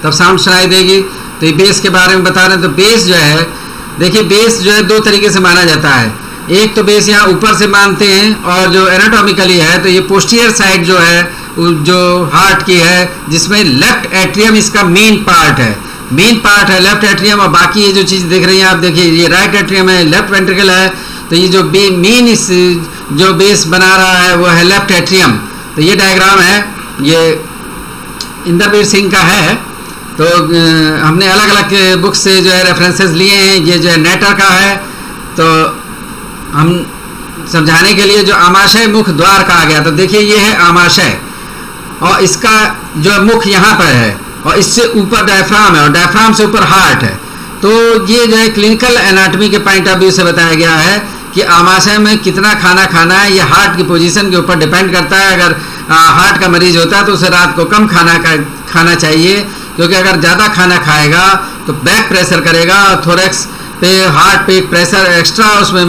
तब साउंड सुनाई देगी। तो ये बेस के बारे में बता रहे हैं तो बेस जो है देखिए बेस जो है दो तरीके से माना जाता है। एक तो बेस यहाँ ऊपर से मानते हैं और जो एनाटॉमिकली है तो ये पोस्टियर साइड जो है जो हार्ट की है, जिसमें लेफ़्ट एट्रियम इसका मेन पार्ट है। मेन पार्ट है लेफ़्ट एट्रियम और बाकी ये जो चीज़ देख रही हैं आप, देखिए, ये राइट एट्रियम है लेफ़्ट वेंट्रिकल है तो ये जो मेन इस जो बेस बना रहा है, वो है लेफ़्ट एट्रियम तो ये डायग्राम है, ये इंद्रवीर सिंह का है। तो हमने अलग अलग बुक से जो है रेफरेंसेस लिए हैं। ये जो है नेटर का है। तो हम समझाने के लिए जो आमाशय मुख द्वार कहा गया तो देखिए ये है आमाशय। और इसका जो मुख यहाँ पर है, और इससे ऊपर डायफ्राम है, और डायफ्राम से ऊपर हार्ट है। तो ये जो है क्लिनिकल एनाटॉमी के पॉइंट ऑफ़ व्यू से बताया गया है कि आमाशय में कितना खाना खाना है। ये हार्ट की पोजीशन के ऊपर डिपेंड करता है। अगर हार्ट का मरीज़ होता है तो उसे रात को कम खाना खाना चाहिए। क्योंकि अगर ज़्यादा खाना खाएगा तो बैक प्रेशर करेगा और थोरेक्स पे हार्ट पे प्रेशर एक्स्ट्रा उसमें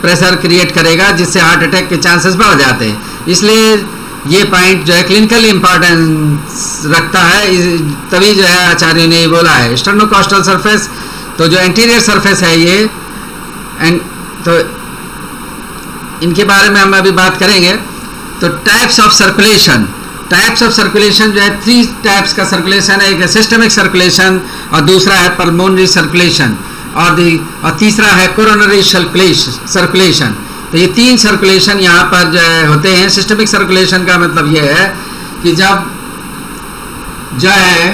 प्रेशर क्रिएट करेगा, जिससे हार्ट अटैक के चांसेस बढ़ जाते हैं। इसलिए ये पॉइंट जो है क्लिनिकल इम्पॉर्टेंस रखता है। तभी जो है आचार्य ने ये बोला है। स्टर्नोकॉस्टल सरफेस तो जो एंटीरियर सरफेस है ये एंड तो इनके बारे में हम अभी बात करेंगे। तो types of circulation types of circulation जो है थ्री टाइप्स का सर्कुलेशन है, एक है सिस्टमिक सर्कुलेशन और दूसरा है पल्मोनरी सर्कुलेशन और दी, और तीसरा है कोरोनरी सर्कुलेशन तो ये तीन सर्कुलेशन यहाँ पर जो है, होते हैं। सिस्टमिक सर्कुलेशन का मतलब ये है कि जब, जो है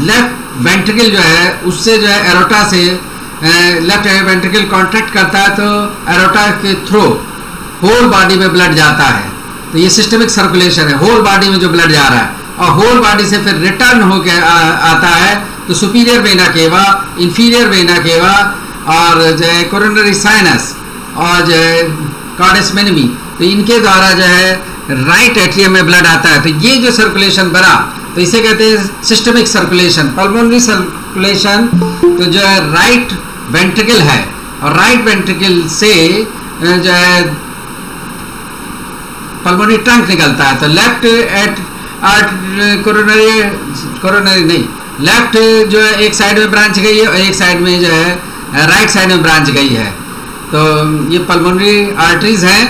लेफ़्ट वेंट्रिकल जो है, उससे जो है एरोटा से लेफ़्ट वेंट्रिकल कॉन्ट्रैक्ट करता है तो एरोटा के थ्रू होल बॉडी में ब्लड जाता है। तो ये सिस्टमिक सर्कुलेशन है। होल बॉडी में जो ब्लड जा रहा है। और होल बॉडी से फिर रिटर्न होकर आता है। तो superior vena cava inferior vena cava और जो है कोरोनरी साइनस और जो है मिनिमी तो इनके द्वारा जो है राइट एट्रियम में ब्लड आता है। तो ये जो सर्कुलेशन बना तो इसे कहते हैं सिस्टमिक सर्कुलेशन पल्मोनरी सर्कुलेशन तो जो है राइट वेंट्रिकल है। और राइट वेंट्रिकल से, जो है पल्मोनरी ट्रंक निकलता है तो लेफ़्ट एट कोरोनरी कोरोनरी नहीं लेफ़्ट जो है एक साइड में ब्रांच गई है और एक साइड में जो है राइट साइड में ब्रांच गई है। तो ये पल्मोनरी आर्टरीज हैं,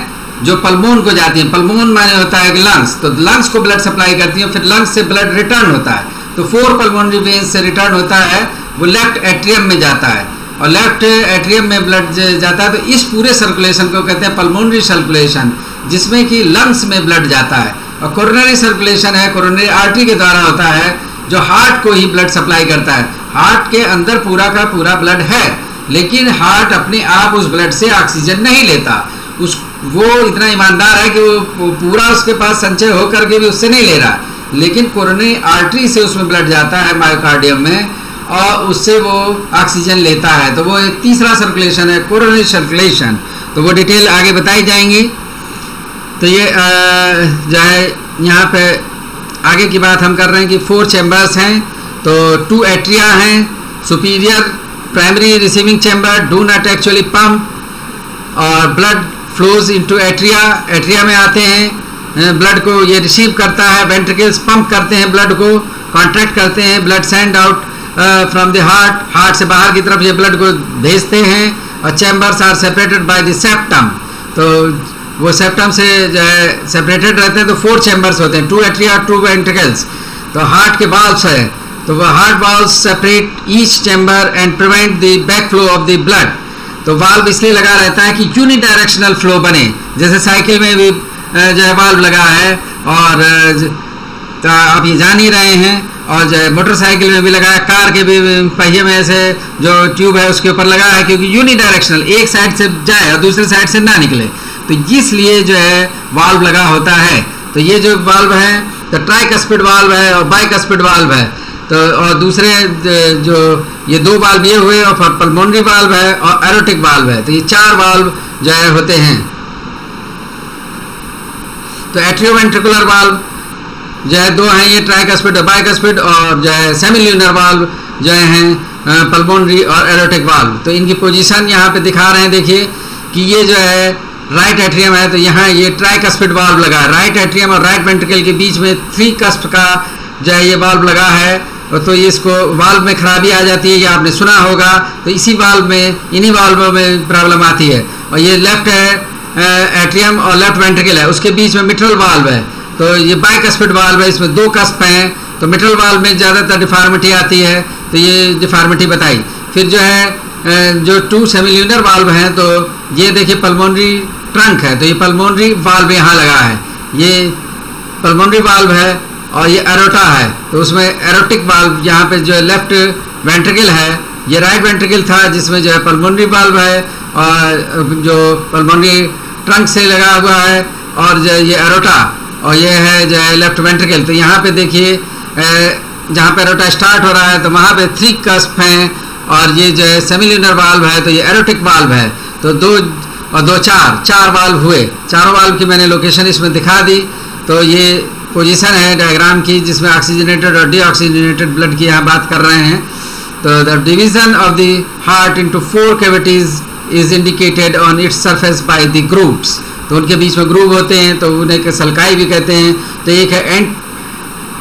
जो पल्मोन को जाती हैं। पल्मोन माने होता है कि लंग्स तो लंग्स को ब्लड सप्लाई करती हैं फिर लंग्स से ब्लड रिटर्न होता है। तो फोर पल्मोनरी वेन्स से रिटर्न होता है, वो लेफ़्ट एट्रियम में जाता है। और लेफ़्ट एट्रियम में ब्लड जाता है तो इस पूरे सर्कुलेशन को कहते हैं पल्मोनरी सर्कुलेशन जिसमें कि लंग्स में ब्लड जाता है। और कोरोनरी सर्कुलेशन है कोरोनरी आर्टरी के द्वारा होता है, जो हार्ट को ही ब्लड सप्लाई करता है। हार्ट के अंदर पूरा का पूरा ब्लड है, लेकिन हार्ट अपने आप उस ब्लड से ऑक्सीजन नहीं लेता। उस, वो इतना ईमानदार है कि वो पूरा उसके पास संचय होकर के भी उससे नहीं ले रहा। लेकिन कोरोनरी आर्टरी से उसमें ब्लड जाता है मायोकार्डियम में, और उससे वो ऑक्सीजन लेता है। तो वो एक तीसरा सर्कुलेशन है कोरोनरी सर्कुलेशन तो वो डिटेल आगे बताई जाएँगी। तो ये जो है यहाँ पे आगे की बात हम कर रहे हैं कि फोर चैम्बर्स हैं तो टू एट्रिया हैं superior primary receiving chamber do not actually pump और blood flows into atria atria में आते हैं ब्लड को ये रिसीव करता है वेंट्रिकल्स पंप करते हैं ब्लड को कॉन्ट्रैक्ट करते हैं blood send out from the heart heart से बाहर की तरफ़ ये ब्लड को भेजते हैं, और chambers are separated by the septum तो वो सेप्टम से, जो है सेपरेटेड रहते हैं तो फोर चैम्बर्स होते हैं टू एट्रिया टू वेंट्रिकल्स तो हार्ट के बाल्स है तो वह heart valve separate each chamber and prevent the back flow of the blood तो वाल्व इसलिए लगा रहता है कि यूनिडायरेक्शनल फ्लो बने, जैसे साइकिल में भी जो है वाल्व लगा है, और तो आप ये जान ही रहे हैं, और जो है मोटरसाइकिल में भी लगा है, कार के भी पहिए में ऐसे, जो ट्यूब है, उसके ऊपर लगा है, क्योंकि यूनि डायरेक्शनल एक साइड से जाए और दूसरे साइड से ना निकले। तो इसलिए जो है वाल्व लगा होता है। तो ये जो वाल्व है तो ट्राइक स्पीड वाल्व है और बाइक स्पीड वाल्व है। तो और दूसरे जो ये दो वाल्व ये हुए और पल्मोनरी वाल्व है और एरोटिक वाल्व है। तो ये चार वाल्व जो है होते हैं। तो एट्रियोवेंट्रिकुलर वाल्व जो है दो हैं, ये ट्राइक स्पीड और बाइक स्पीड और जो है सेमिल्यूनर वाल्व जो हैं पल्मोनरी और एरोटिक वाल्व तो इनकी पोजीशन यहाँ पे दिखा रहे हैं, देखिए, कि ये जो है राइट एट्रियम है तो यहाँ ये ट्राइक स्पीड वाल्व लगा है। राइट एट्रियम और राइट वेंट्रिकल के बीच में थ्री कस्प का जो है ये वाल्व लगा है तो इसको वाल्व में खराबी आ जाती है, ये आपने सुना होगा। तो इसी वाल्व में, इन्हीं वाल्वों में प्रॉब्लम आती है। और ये लेफ़्ट है एट्रियम और लेफ़्ट वेंट्रिकल है। उसके बीच में मिट्रल वाल्व है। तो ये बाइक स्पीड वाल्व है, इसमें दो कस्प हैं। तो मिट्रल वाल्व में ज़्यादातर डिफार्मिटी आती है। तो ये डिफार्मिटी बताई। फिर जो है जो टू सेमिल्यूनर वाल्व हैं तो ये देखिए पल्मोनरी ट्रंक है तो ये पल्मोनरी वाल्व यहाँ लगा है। ये पल्मोनरी वाल्व है और ये एरोटा है तो उसमें एरोटिक वाल्व यहाँ पे जो है लेफ़्ट वेंट्रिकल है, ये राइट वेंट्रिकल था जिसमें जो है पल्मोनरी वाल्व है और जो पल्मोनरी ट्रंक से लगा हुआ है और जो ये एरोटा और ये है जो है लेफ़्ट वेंट्रिकल तो यहाँ पे देखिए जहाँ पे एरोटा स्टार्ट हो रहा है तो वहाँ पे थ्री कस्प हैं और ये जो है सेमिलिनर वाल्व है तो ये एरोटिक वाल्व है। तो दो और दो चार चार वाल्व हुए। चारों वाल्व की मैंने लोकेशन इसमें दिखा दी। तो ये पोजीशन है डायग्राम की, जिसमें ऑक्सीजनेटेड और डीऑक्सीजनेटेड ब्लड की यहाँ बात कर रहे हैं। तो the division of the heart into four cavities is indicated on its surface by the grooves तो उनके बीच में ग्रुप होते हैं तो उन्हें सलकाई भी कहते हैं। तो एक है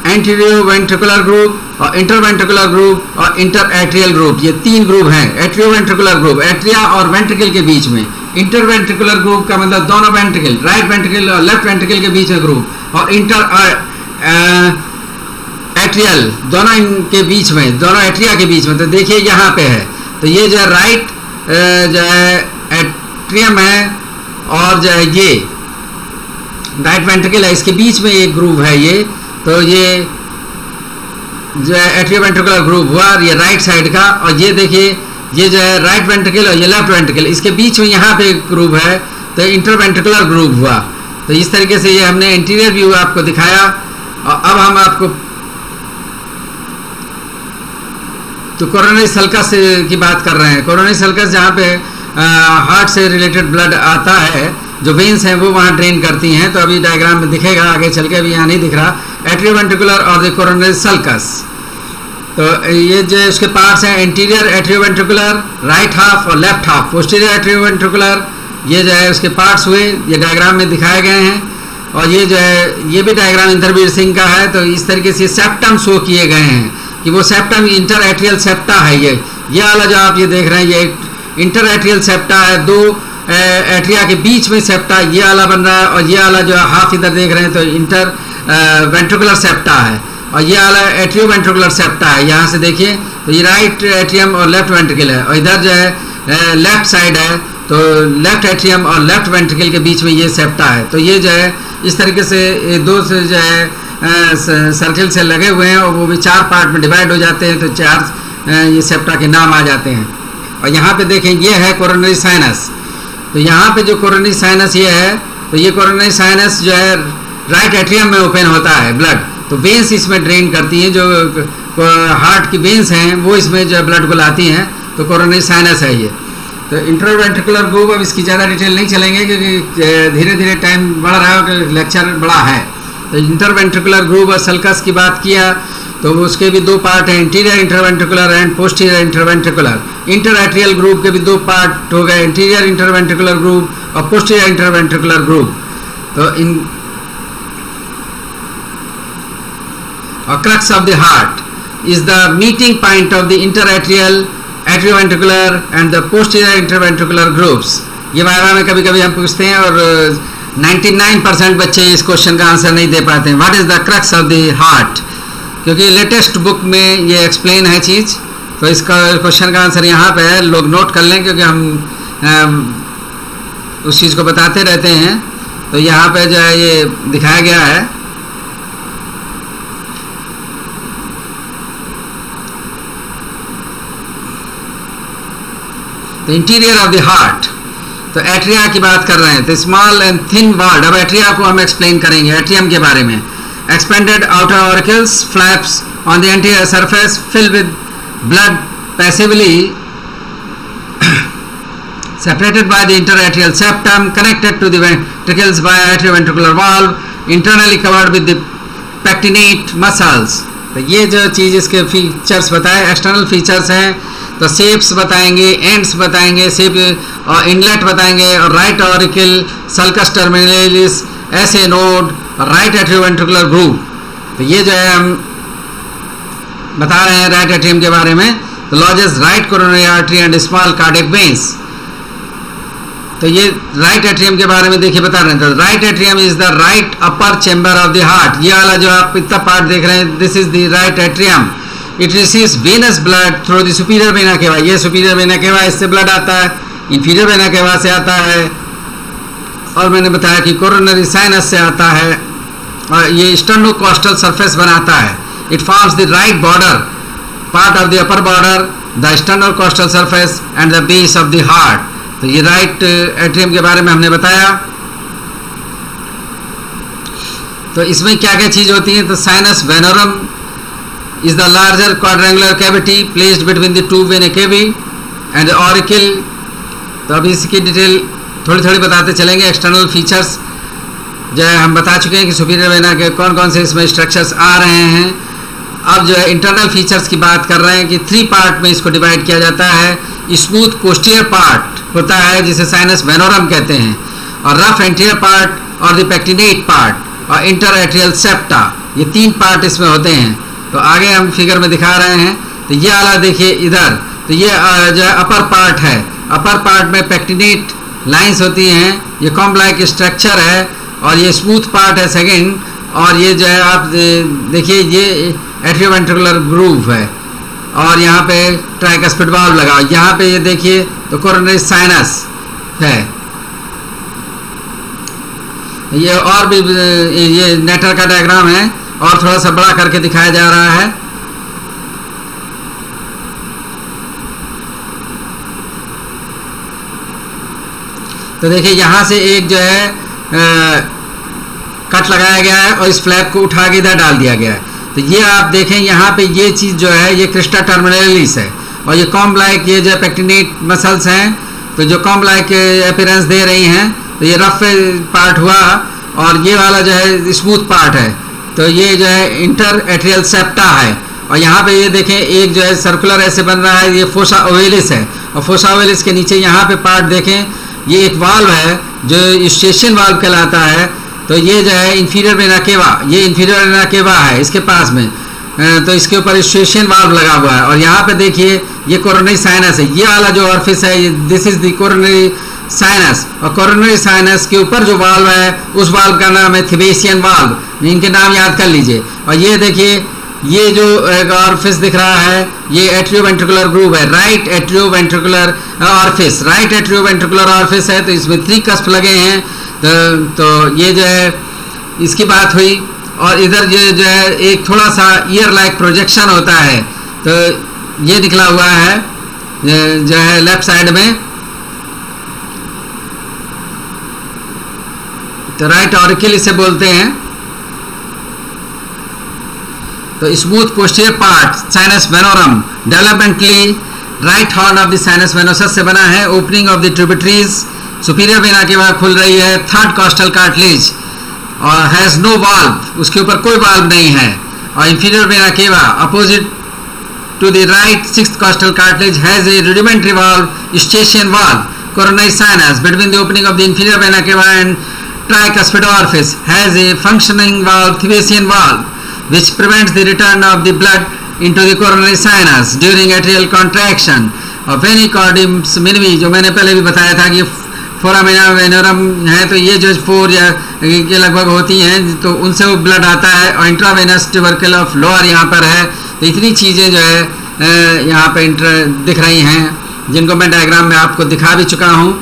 एंटीरियो वेंट्रिकुलर ग्रुप और इंटरवेंट्रिकुलर ग्रुप और इंटर एट्रियल ग्रुप ये तीन ग्रुप हैं एट्रियो वेंट्रिकुलर ग्रुप एट्रिया और वेंट्रिकल के बीच में। इंटरवेंट्रिकुलर ग्रुप का मतलब दोनों वेंट्रिकल राइट वेंट्रिकल और लेफ़्ट वेंट्रिकल के बीच में ग्रुप और इंटर एट्रियल दोनों इनके बीच में, दोनों एट्रिया के बीच में। तो देखिए यहाँ पे है। तो ये जो है राइट जो है एट्रियम है और जो है ये राइट वेंट्रिकल है, इसके बीच में एक ग्रुप है ये। तो ये जो है एट्रियोवेंट्रिकुलर ग्रुप हुआ, ये राइट साइड का। और ये देखिए ये जो है राइट वेंट्रिकल और ये लेफ़्ट वेंट्रिकल इसके बीच में यहाँ पे ग्रुप है तो इंटरवेंट्रिकुलर ग्रुप हुआ। तो इस तरीके से ये हमने इंटीरियर व्यू आपको दिखाया। और अब हम आपको तो कोरोनरी सल्कस की बात कर रहे हैं। कोरोनरी सल्कस जहाँ पे हार्ट से रिलेटेड ब्लड आता है, जो वेन्स हैं वो वहाँ ड्रेन करती हैं। तो अभी डायग्राम में दिखेगा, आगे चल के अभी यहाँ नहीं दिख रहा। एट्रियोवेंट्रिकुलर और द कोरोनरी सल्कस तो ये जो इसके पार्ट्स हैं इंटीरियर एट्रियोवेंट्रिकुलर राइट हाफ़ और लेफ़्ट हाफ़ पोस्टीरियर एट्रियोवेंट्रिकुलर ये जो है, उसके पार्ट्स हुए, ये डायग्राम में दिखाए गए हैं। और ये जो है, ये भी डायग्राम इंद्रवीर सिंह का है तो इस तरीके से सेप्टम शो किए गए हैं कि वो सेप्टम इंटर एट्रियल सेप्टा है ये। ये वाला जो आप ये देख रहे हैं, ये इंटर एट्रियल सेप्टा है, दो एट्रिया के बीच में सेप्टा ये वाला बन रहा है, और ये वाला जो हाफ़ इधर देख रहे हैं तो इंटर वेंट्रिकुलर सेप्टा है। और ये वाला एट्रियो वेंट्रिकुलर सेप्टा है, यहाँ से देखिए तो ये राइट एट्रियम और लेफ़्ट वेंट्रिकल है, और इधर जो है लेफ़्ट साइड है तो लेफ़्ट एट्रियम और लेफ़्ट वेंट्रिकल के बीच में ये सेप्टा है। तो ये जो है, इस तरीके से दो से जो है सर्किल से लगे हुए हैं, और वो भी चार पार्ट में डिवाइड हो जाते हैं तो चार ये सेप्टा के नाम आ जाते हैं। और यहाँ पे देखें, ये है कोरोनरी साइनस तो यहाँ पे जो कोरोनरी साइनस ये है तो ये कोरोनरी साइनस जो है राइट एट्रियम में ओपन होता है ब्लड तो वेंस इसमें ड्रेन करती हैं, जो हार्ट की वेंस हैं, वो इसमें जो ब्लड को लाती हैं तो कोरोनरी साइनस है ये। तो इंटरवेंट्रिकुलर ग्रुप अब इसकी ज़्यादा डिटेल नहीं चलेंगे, क्योंकि धीरे धीरे टाइम बढ़ रहा है लेक्चर बड़ा है। तो इंटरवेंट्रिकुलर ग्रुप और सल्कस की बात किया तो उसके भी दो पार्ट हैं interior interventricular and posterior interventricular interatrial groove के भी दो पार्ट हो गए इंटीरियर इंटरवेंट्रिकुलर ग्रुप और पोस्टीरियर इंटरवेंट्रिकुलर ग्रुप तो इन crux of the heart is the meeting point of the interatrial atrioventricular, and the posterior interventricular groups. ये viva में कभी कभी हम पूछते हैं और 99 परसेंट बच्चे इस क्वेश्चन का आंसर नहीं दे पाते हैं। What is the crux of the heart क्योंकि लेटेस्ट बुक में ये एक्सप्लेन है चीज़। तो इसका क्वेश्चन का आंसर यहाँ पे है। लोग नोट कर लें क्योंकि हम उस चीज़ को बताते रहते हैं। तो यहाँ पे जो है ये दिखाया गया है। इंटीरियर ऑफ़ द हार्ट तो एट्रिया की बात कर रहे हैं। तो स्मॉल एंड थिन वार्ड अब एट्रिया को हम एक्सप्लेन करेंगे एट्रियम के बारे में। Expanded outer auricles flaps on the anterior surface fill with blood passively separated by the interatrial septum, connected to the ventricles by atrioventricular valve, internally covered with the pectinate muscles. तो ये जो चीज़ इसके features बताए external features हैं तो ceps बताएँगे ends बताएँगे सेप और इनलेट बताएँगे और राइट ऑरिकल सल्कस टर्मिनलिस ऐसे नोड राइट एट्रियोवेंट्रिकुलर ग्रूव तो ये जो है हम बता रहे हैं राइट एट्रियम के बारे में तो lodges right coronary artery and small cardiac veins तो ये राइट एट्रियम के बारे में देखिए, बता रहे हैं। तो right atrium is the right upper chamber of the heart ये वाला जो आप इतना पार्ट देख रहे हैं this is the right atrium it receives venous blood through the superior vena cava ये सुपीरियर वेना केवा इससे ब्लड आता है। इंफीरियर वेना केवा से आता है। और मैंने बताया कि कोरोनरी साइनस से आता है। और ये स्टर्नो कोस्टल सरफेस बनाता है। It forms the right border part of the upper border the sternocostal surface and the base of the heart तो ये राइट एट्रियम के बारे में हमने बताया। तो इसमें क्या क्या चीज़ होती है? तो sinus venarum is the larger quadrangular cavity placed between the two vena cava and auricle. तो अभी इसकी डिटेल थोड़ी थोड़ी बताते चलेंगे एक्सटर्नल फीचर्स जो है, हम बता चुके हैं कि सुपीरियर वेना के कौन कौन से इसमें स्ट्रक्चर्स आ रहे हैं। अब जो है इंटरनल फीचर्स की बात कर रहे हैं कि थ्री पार्ट में इसको डिवाइड किया जाता है। स्मूथ पोस्टियर पार्ट होता है, जिसे साइनस वेनोरम कहते हैं। और रफ एंटीरियर पार्ट और द पार्ट और इंटर एट्रियल सेप्टा ये तीन पार्ट इसमें होते हैं। तो आगे हम फिगर में दिखा रहे हैं तो ये आला देखिए इधर तो ये जो है अपर पार्ट है। अपर पार्ट में पेक्टिनेट लाइंस होती हैं, ये कॉम्प्लाइक स्ट्रक्चर है, और ये स्मूथ पार्ट है सेकंड और ये जो है आप देखिए ये एट्रियोवेंट्रिकुलर ग्रूव है। और यहाँ पे ट्राइकस्पिड वाल्व लगा यहाँ पे ये देखिए तो कोरोनरी साइनस है। ये और भी, ये नेटर का डायग्राम है। और थोड़ा सा बड़ा करके दिखाया जा रहा है। तो देखिए यहाँ से एक जो है आ, कट लगाया गया है और इस फ्लैप को उठा के इधर डाल दिया गया है। तो ये आप देखें यहाँ पे ये चीज़ जो है ये क्रिस्टा टर्मिनलिस है और ये कॉम लाइक ये जो पेक्टिनेट मसल्स हैं तो जो कॉम लाइक अपेरेंस दे रही हैं तो ये रफ पार्ट हुआ और ये वाला जो है स्मूथ पार्ट है। तो ये जो है इंटर एट्रियल सेप्टा है। और यहाँ पे ये देखें, एक जो है सर्कुलर ऐसे बन रहा है, ये फोसा ओवेलिस है। और फोसा ओवेलिस के नीचे यहाँ पे पार्ट देखें, ये एक वाल्व है, जो स्टेशन वाल्व कहलाता है। तो ये जो है इन्फीरियर वेना केवा ये इन्फीरियर वेना केवा है इसके पास में। तो इसके ऊपर स्टेशन वाल्व लगा हुआ है। और यहाँ पे देखिए, ये कोरोनरी साइनस है। ये वाला जो ऑर्फिस है this is the coronary sinus और कोरोनरी साइनस के ऊपर जो वाल्व है उस वाल्व का नाम है थिबेसियन वाल्व इनके नाम याद कर लीजिए। और ये देखिए ये जो एक ऑर्फिस दिख रहा है ये एट्रियोवेंट्रिकुलर ग्रूव है। Right atrioventricular orifice right atrioventricular orifice है तो इसमें थ्री कस्प लगे हैं। तो, तो ये जो है इसकी बात हुई। और इधर जो जो है एक थोड़ा सा ईयर लाइक प्रोजेक्शन होता है। तो ये निकला हुआ है जो है लेफ़्ट साइड में। तो राइट ऑरिकल इसे बोलते हैं। तो smooth posterior part sinus venarum developmentally right horn of the sinus venosus से बना है। Opening of the superior vena के बाद खुल रही है। थर्ड कॉस्टल कार्टलेज और हैज़ नो वाल्व उसके ऊपर कोई वाल्व नहीं है। और inferior vena cava opposite to the right six costal cartilage has a rudimentary valve Eustachian valve coronary sinus, between the opening of the inferior vena cava and tricuspid orifice has a functioning valve Thibesian valve which prevents the return of the blood into the coronary sinus during atrial contraction और वेनिकॉर्डिम्स मिनवी जो मैंने पहले भी बताया था कि foramina venarum है तो ये जो फोर या के लगभग होती हैं तो उनसे वो ब्लड आता है और इंट्रावेनस ट्यूबरकल ऑफ़ लोअर यहाँ पर है तो इतनी चीज़ें जो है यहाँ पे इंटर दिख रही हैं जिनको मैं डायग्राम में आपको दिखा भी चुका हूँ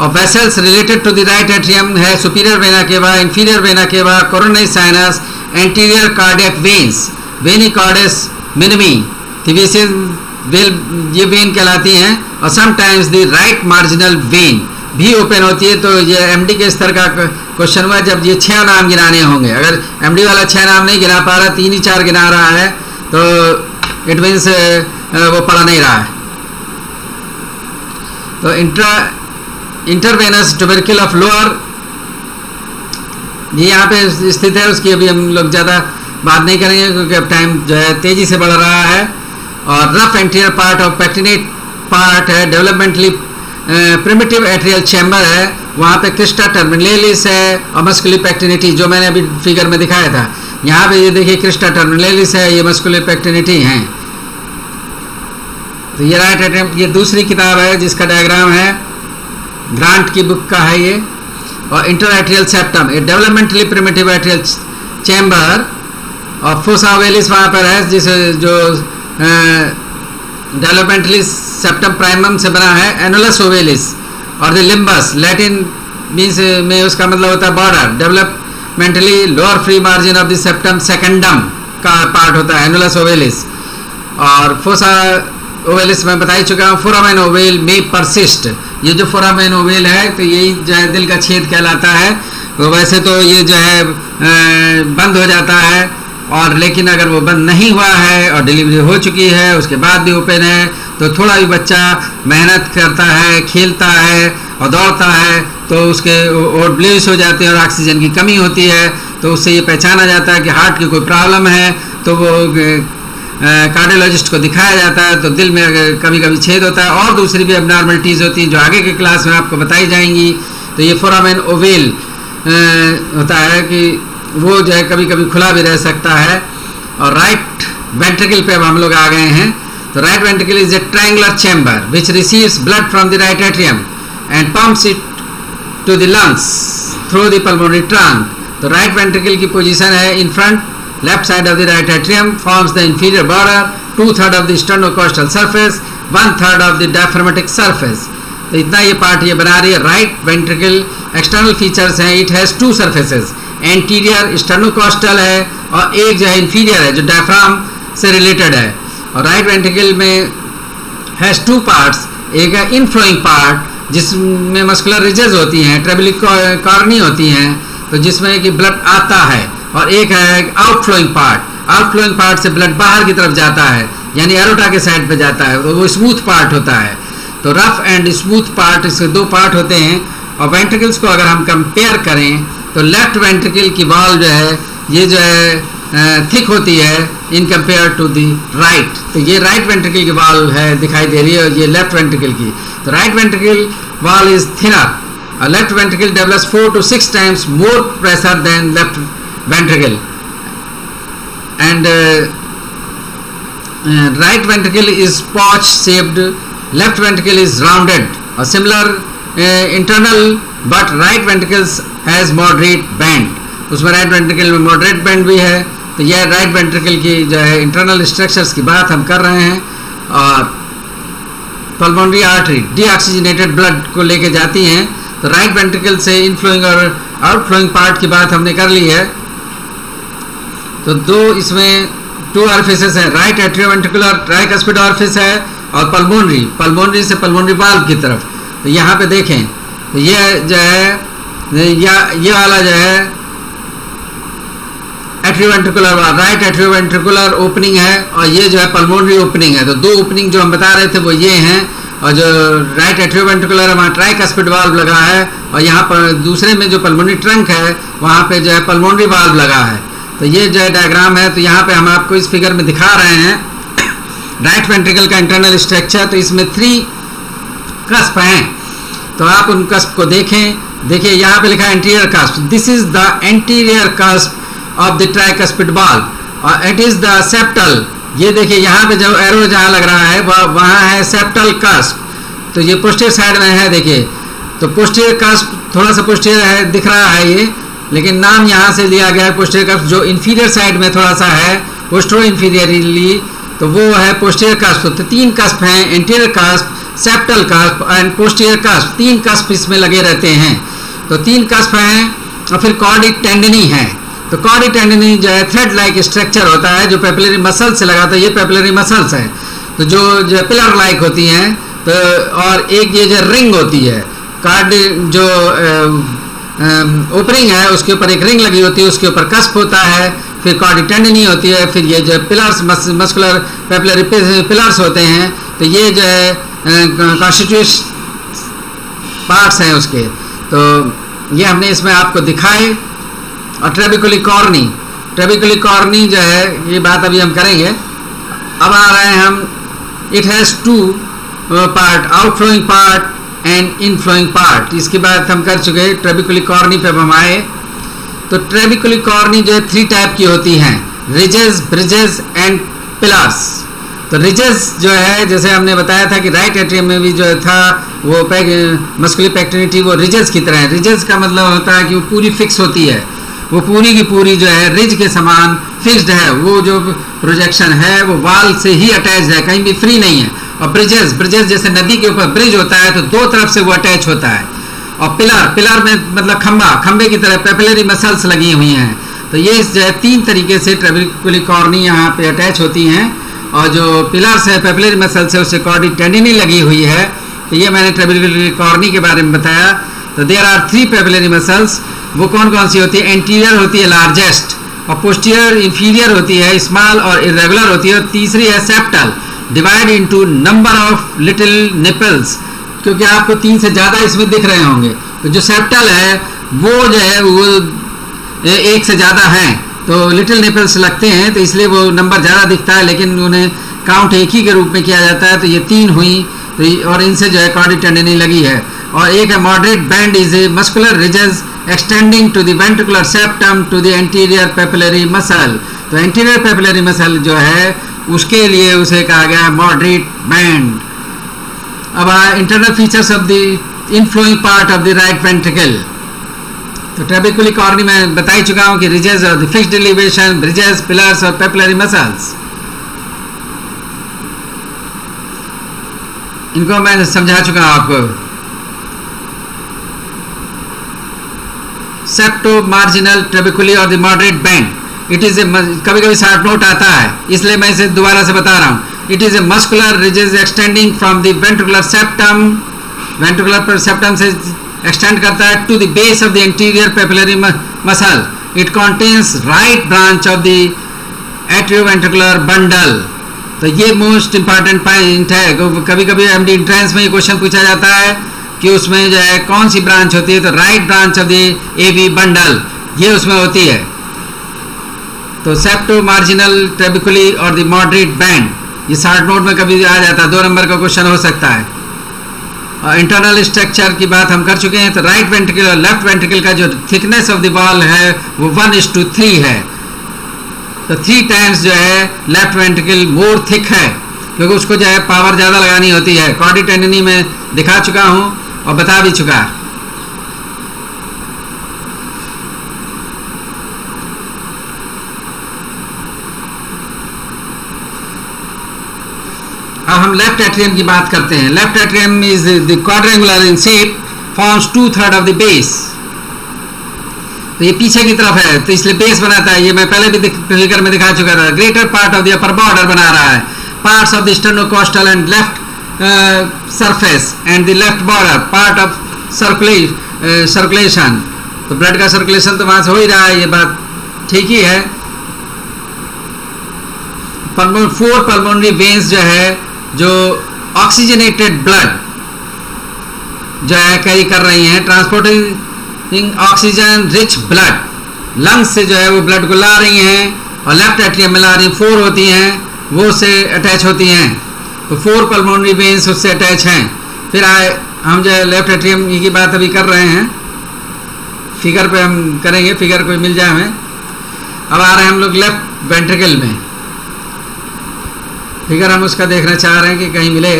और vessels related to the right atrium है superior vena cava inferior vena cava coronary sinus anterior cardiac veins venae cordis minimae Thebesian well ये वेन कहलाती हैं, और sometimes the right marginal vein भी ओपन होती है तो ये एमडी के स्तर का क्वेश्चन हुआ जब ये छह नाम गिनाने होंगे। अगर एमडी वाला छह नाम नहीं गिना पा रहा, तीन ही चार गिना रहा है तो इट मीन्स वो पढ़ा नहीं रहा है। तो intra intervenous tubercle of Lower ये यहाँ पे स्थित है, उसकी अभी हम लोग ज़्यादा बात नहीं करेंगे, क्योंकि अब टाइम जो है तेज़ी से बढ़ रहा है। और rough anterior part of pectinate part है डेवलपमेंटली प्रिमिटिव एट्रियल चैम्बर है। वहाँ पे क्रिस्टा टर्मिनेलिस है, और मस्कुलर पैक्टिनिटी जो मैंने अभी फिगर में दिखाया था। यहाँ पे ये देखिए क्रिस्टा टर्मिनेलिस है, ये मस्कुलर पैक्टिनिटी हैं। तो ये राइट ये दूसरी किताब है, जिसका डायग्राम है। ग्रांट की बुक का है ये। और interatrial septum a developmentally primitive atrial chamber और फोसावेलिस वहाँ पर है, जिस जो डेवलपमेंटली सेप्टम प्राइमम से बना है, एनुलस ओवेलिस और द लिम्बस, लैटिन मीन्स में उसका मतलब होता है border. Developmentally lower free margin of the septum secundum का पार्ट होता है, एनुलस ओवेलिस। और फोसा ओवेलिस में बता ही चुका हूँ, फोरामेन ओवेल में परसिस्ट। ये जो फोरामेन ओवेल है तो यही जो है दिल का छेद कहलाता है। तो वैसे तो ये जो है बंद हो जाता है। और लेकिन अगर वो बंद नहीं हुआ है और डिलीवरी हो चुकी है, उसके बाद भी ओपन है तो थोड़ा भी बच्चा मेहनत करता है, खेलता है और दौड़ता है तो उसके और ब्लेस हो जाते हैं और ऑक्सीजन की कमी होती है तो उससे ये पहचाना जाता है कि हार्ट की कोई प्रॉब्लम है तो वो कार्डियोलॉजिस्ट को दिखाया जाता है तो दिल में कभी कभी छेद होता है, और दूसरी भी अबनॉर्मलिटीज़ होती हैं जो आगे के क्लास में आपको बताई जाएँगी। तो ये फोरामेन ओवेल होता है कि वो जो है कभी कभी खुला भी रह सकता है। और राइट वेंट्रिकल पे अब हम लोग आ गए हैं। तो right ventricle is a triangular chamber which receives blood from the right atrium and pumps it to the lungs through the pulmonary trunk तो राइट वेंट्रिकल की पोजीशन है in front left side of the right atrium forms the inferior border two third of the sternocostal surface one third of the diaphragmatic surface. तो इतना ये part ये बना रही है राइट वेंट्रिकल एक्सटर्नल फीचर्स हैं it has two surfaces anterior sternocostal है और एक जो है इंफीरियर है, जो डायफ्राम से रिलेटेड है. और राइट वेंट्रिकल में हैज़ टू पार्ट्स एक है इनफ्लोइंग पार्ट जिसमें मस्कुलर रिजेज होती हैं ट्रेबलिक कॉर्नी होती हैं तो जिसमें कि ब्लड आता है। और एक है आउटफ्लोइंग पार्ट आउटफ्लोइंग पार्ट से ब्लड बाहर की तरफ़ जाता है, यानी एरोटा के साइड पे जाता है तो वो स्मूथ पार्ट होता है। तो रफ एंड स्मूथ पार्ट इसके दो पार्ट होते हैं, और वेंट्रिकल्स को अगर हम कंपेयर करें तो लेफ़्ट वेंट्रिकल की वॉल जो है, ये जो है थिक होती है in compare to the right तो ये राइट वेंट्रिकल की वॉल है, दिखाई दे रही है, और ये लेफ़्ट वेंट्रिकल की। तो right ventricle wall is thinner left ventricle develops four to six times more pressure than left ventricle. And uh, uh, right ventricle is pouch shaped left ventricle is rounded. A similar uh, internal but right ventricles has moderate band उसमें right ventricle में moderate band भी है तो यह right ventricle की जो है internal structures की बात हम कर रहे हैं और पल्मोनरी आर्टरी डीऑक्सीजनेटेड ब्लड को लेके जाती हैं तो राइट वेंट्रिकल से इनफ्लोइंग और आउटफ्लोइंग पार्ट की बात हमने कर ली है तो दो इसमें टू ऑर्फिसेस है राइट एट्रियोवेंट्रिकुलर ट्राइकस्पिड ऑर्फिस है और पल्मोनरी पल्मोनरी से पल्मोनरी बाल्ब की तरफ़। तो यहाँ पे देखें तो ये जो है, या, ये वाला जो है एट्रियोवेंट्रिकुलर राइट एट्रियोवेंट्रिकुलर ओपनिंग है और ये जो है पल्मोनरी ओपनिंग है। तो दो ओपनिंग जो हम बता रहे थे वो ये हैं और जो राइट एट्रियोवेंट्रिकुलर वहाँ ट्राइकस्पिड वाल्व लगा है और यहाँ पर दूसरे में जो पल्मोनरी ट्रंक है, वहाँ पे जो है पल्मोनरी वाल्व लगा है। तो ये जो डायग्राम है तो यहाँ पे हम आपको इस फिगर में दिखा रहे हैं राइट वेंट्रिकल का इंटरनल स्ट्रक्चर तो इसमें थ्री कस्प हैं। तो आप उन कस्प को देखें। देखिए, यहाँ पे लिखा है anterior cusp this is the anterior cusp of the tricuspid valve और इट इज़ द सेप्टल ये देखिए, यहाँ पे जो एरो जहाँ लग रहा है, वह वहाँ है सेप्टल कस्प तो ये पोस्टियर साइड में है, देखिए। तो पोस्टियर कस्प थोड़ा सा पोस्टियर है, दिख रहा है ये। लेकिन नाम यहाँ से लिया गया है पोस्टियर कस्प जो इन्फीरियर साइड में थोड़ा सा है पोस्टरो इन्फीरियरली तो वो है पोस्टियर कस्प तो तीन कस्प हैं interior cusp septal cusp and posterior cusp तीन कस्प इसमें लगे रहते हैं। तो तीन कस्प हैं, और फिर कॉर्डिक टेंडनी है। तो कॉर्डिक टेंडनी जो है थ्रेड लाइक स्ट्रक्चर होता है, जो पेपलरी मसल से लगा था ये पेपलरी मसल्स हैं। तो जो जो पिलर लाइक होती हैं तो और एक ये जो रिंग होती है कार्ड जो ओपनिंग है, उसके ऊपर एक रिंग लगी होती है, उसके ऊपर कस्प होता है, फिर कार्डिटेंडनी होती है, फिर ये जो पिलर्स मस्कुलर पेपलरी पिलर्स होते हैं तो ये जो है कॉन्स्टिट्यूश पार्ट्स हैं उसके। तो ये हमने इसमें आपको दिखाए, और ट्रेबिकुली कॉर्नी ट्रेबिकुली कॉर्नी जो है, ये बात अभी हम करेंगे। अब आ रहे हैं हम it has two part outflowing part and inflowing part इसके बाद हम कर चुके हैं ट्रेबिकुली कॉर्नी पे हम आए। तो ट्रेबिकुली कॉर्नी जो है थ्री टाइप की होती हैं रिजेस ब्रिजेस एंड पिलर्स तो रिजेस जो है, जैसे हमने बताया था कि राइट एट्रियम में भी जो था, वो पैक मस्कुलर पैक्टिनिटी वो रिजेस की तरह है। रिजेस का मतलब होता है कि वो पूरी फिक्स होती है। वो पूरी की पूरी जो है रिज के समान फिक्स्ड है। वो जो प्रोजेक्शन है, वो वाल से ही अटैच है, कहीं भी फ्री नहीं है। और ब्रिजेस ब्रिजेस जैसे नदी के ऊपर ब्रिज होता है तो दो तरफ़ से वो अटैच होता है। और पिलर पिलर में मतलब खंबा, खंबे की तरह पेपलरी मसल्स लगी हुई हैं। तो ये जो है, तीन तरीके से ट्रेबिकुली कॉर्नी यहाँ पे अटैच होती हैं। और जो पिलर्स है पेपलरी मसल्स है, उससे कॉर्डी टेंडिनी लगी हुई है। तो ये मैंने ट्रेबिकुली कॉर्नी के बारे में बताया। तो there are three papillary muscles वो कौन कौन सी होती है? एंटीरियर होती है लार्जेस्ट और पोस्टियर इंफीरियर होती है स्मॉल और इरेगुलर होती है। और तीसरी है septal divide into number of little nipples क्योंकि आपको तीन से ज़्यादा इसमें दिख रहे होंगे। तो जो सेप्टल है, वो जो है, वो एक से ज़्यादा हैं। तो लिटिल निपल्स लगते हैं तो इसलिए वो नंबर ज़्यादा दिखता है, लेकिन उन्हें काउंट एक ही के रूप में किया जाता है तो ये तीन हुई तो और इनसे जो है कॉडी टेंडनी लगी है। और एक है moderate band is a muscular ridges extending to the ventricular septum to the anterior papillary muscle तो एंटीरियर पेपलरी मसल जो है उसके लिए उसे कहा गया है मॉडरेट बैंड अब internal features of the inflowing part of the right ventricle तो ट्रेबिकुली कॉर्नी में बता ही चुका हूँ कि रिजेस और the fixed elevation bridges pillars और पेपलरी मसल्स इनको मैं समझा चुका हूँ आपको। सेप्टो मार्जिनल ट्रेबिकुली और the moderate band it is a कभी कभी शार्ट नोट आता है, इसलिए मैं इसे दोबारा से बता रहा हूँ। It is a muscular ridges extending from the ventricular septum ventricular septum से एक्सटेंड करता है to the base of the interior papillary muscle it contains right branch of the atrioventricular bundle तो ये मोस्ट इंपॉर्टेंट पॉइंट है। कभी कभी M D entrance में ये क्वेश्चन पूछा जाता है कि उसमें जो है कौन सी ब्रांच होती है? तो right branch of the A B bundle ये उसमें होती है। तो सेप्टो मार्जिनल ट्रेबिकुली और द मॉडरेट बैंड ये शार्ट नोट में कभी आ जाता है, दो नंबर का क्वेश्चन हो सकता है। और इंटरनल स्ट्रक्चर की बात हम कर चुके हैं तो राइट वेंट्रिकल और लेफ़्ट वेंट्रिकल का जो थिकनेस ऑफ़ द वॉल है, वो वन इज़ टू थ्री है। तो थ्री टाइम्स जो है लेफ़्ट वेंट्रिकल मोर थिक है, क्योंकि उसको जो है पावर ज़्यादा लगानी होती है। कॉडी टेंडनी में दिखा चुका हूँ और बता भी चुका। अब हम लेफ़्ट एट्रियम की बात करते हैं। Left atrium is the quadrangular in shape forms two third of the base तो ये पीछे की तरफ़ है तो इसलिए बेस बनाता है। ये मैं पहले भी फिगर में दिखा चुका था। Greater part of the upper border बना रहा है। Parts of the sternocostal and left surface and the left border part of सर्कुले circulation तो ब्लड का सर्कुलेशन तो वहाँ से हो ही रहा है, ये बात ठीक ही है। फोर पल्मोनरी वेन्स जो है जो ऑक्सीजनेटेड ब्लड जो है कैरी कर रही हैं transporting oxygen rich blood lungs से जो है, वो ब्लड को ला रही हैं और लेफ़्ट एट्रियम में ला रही फोर होती हैं, वो उससे अटैच होती हैं। तो फोर पल्मोनरी वेन्स उससे अटैच हैं। फिर आए, हम जो है लेफ़्ट एट्रियम की बात अभी कर रहे हैं। फिगर पे हम करेंगे फिगर कोई मिल जाए हमें। अब आ रहे हैं हम लोग लेफ़्ट वेंट्रिकल में। फिगर हम उसका देखना चाह रहे हैं कि कहीं मिले।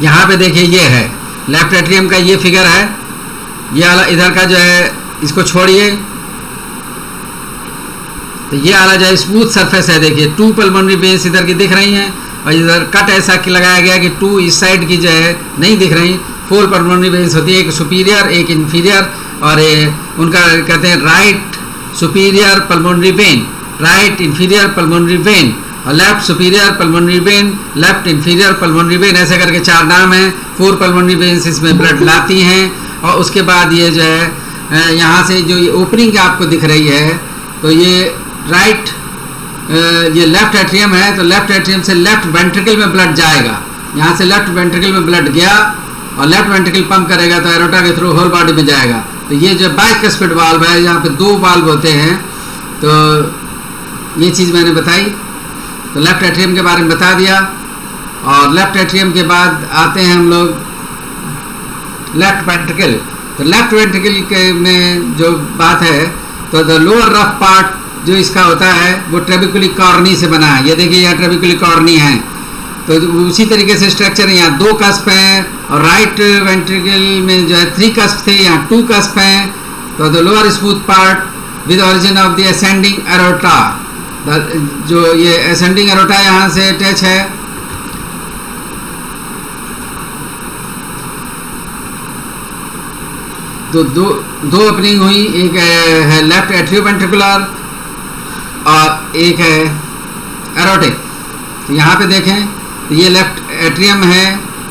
यहाँ पे देखिए ये है। लेफ़्ट एट्रियम का ये फिगर है। ये आला इधर का जो है, इसको छोड़िए। तो ये वाला जो है स्मूथ सरफेस है, देखिए। टू पल्मोनरी वेन्स इधर की दिख रही हैं और इधर कट ऐसा कि लगाया गया कि टू इस साइड की जो है, नहीं दिख रही। फोर पल्मोनरी वेन्स होती है, एक सुपीरियर एक इन्फीरियर और उनका कहते हैं right superior pulmonary vein right inferior pulmonary vein और left superior pulmonary vein left inferior pulmonary vein ऐसे करके चार नाम हैं। फोर पल्मोनरी वेन्स इसमें ब्लड लाती हैं, और उसके बाद ये जो है यहाँ से जो ये ओपनिंग आपको दिख रही है तो ये राइट ये लेफ़्ट एट्रियम है तो लेफ़्ट एट्रियम से लेफ़्ट वेंट्रिकल में ब्लड जाएगा। यहाँ से लेफ़्ट वेंट्रिकल में ब्लड गया, और लेफ़्ट वेंट्रिकल पंप करेगा तो एरोटा के थ्रू होल बॉडी में जाएगा। तो ये जो बाइकस्पिड वाल्व है, यहाँ पे दो वाल्व होते हैं तो ये चीज़ मैंने बताई। तो लेफ़्ट एट्रियम के बारे में बता दिया। और लेफ़्ट एट्रियम के बाद आते हैं हम लोग लेफ़्ट वेंट्रिकल तो लेफ़्ट वेंट्रिकल के में जो बात है तो द लोअर रफ पार्ट जो इसका होता है, वो ट्रेबिकुली कॉर्नी से बना है। ये देखिए, यहाँ ट्रेबिकुली कॉर्नी है। तो उसी तरीके से स्ट्रक्चर है। यहाँ दो कस्प हैं और राइट वेंट्रिकल में जो है थ्री कस्प थे, यहाँ टू कस्प हैं। तो the lower smooth part with origin of the ascending aorta जो ये असेंडिंग एरोटा यहाँ से अटैच है। तो दो दो ओपनिंग हुई, एक है लेफ़्ट एट्रियोवेंट्रिकुलर और एक है एरोटिक तो यहाँ पे देखें, ये लेफ़्ट एट्रियम है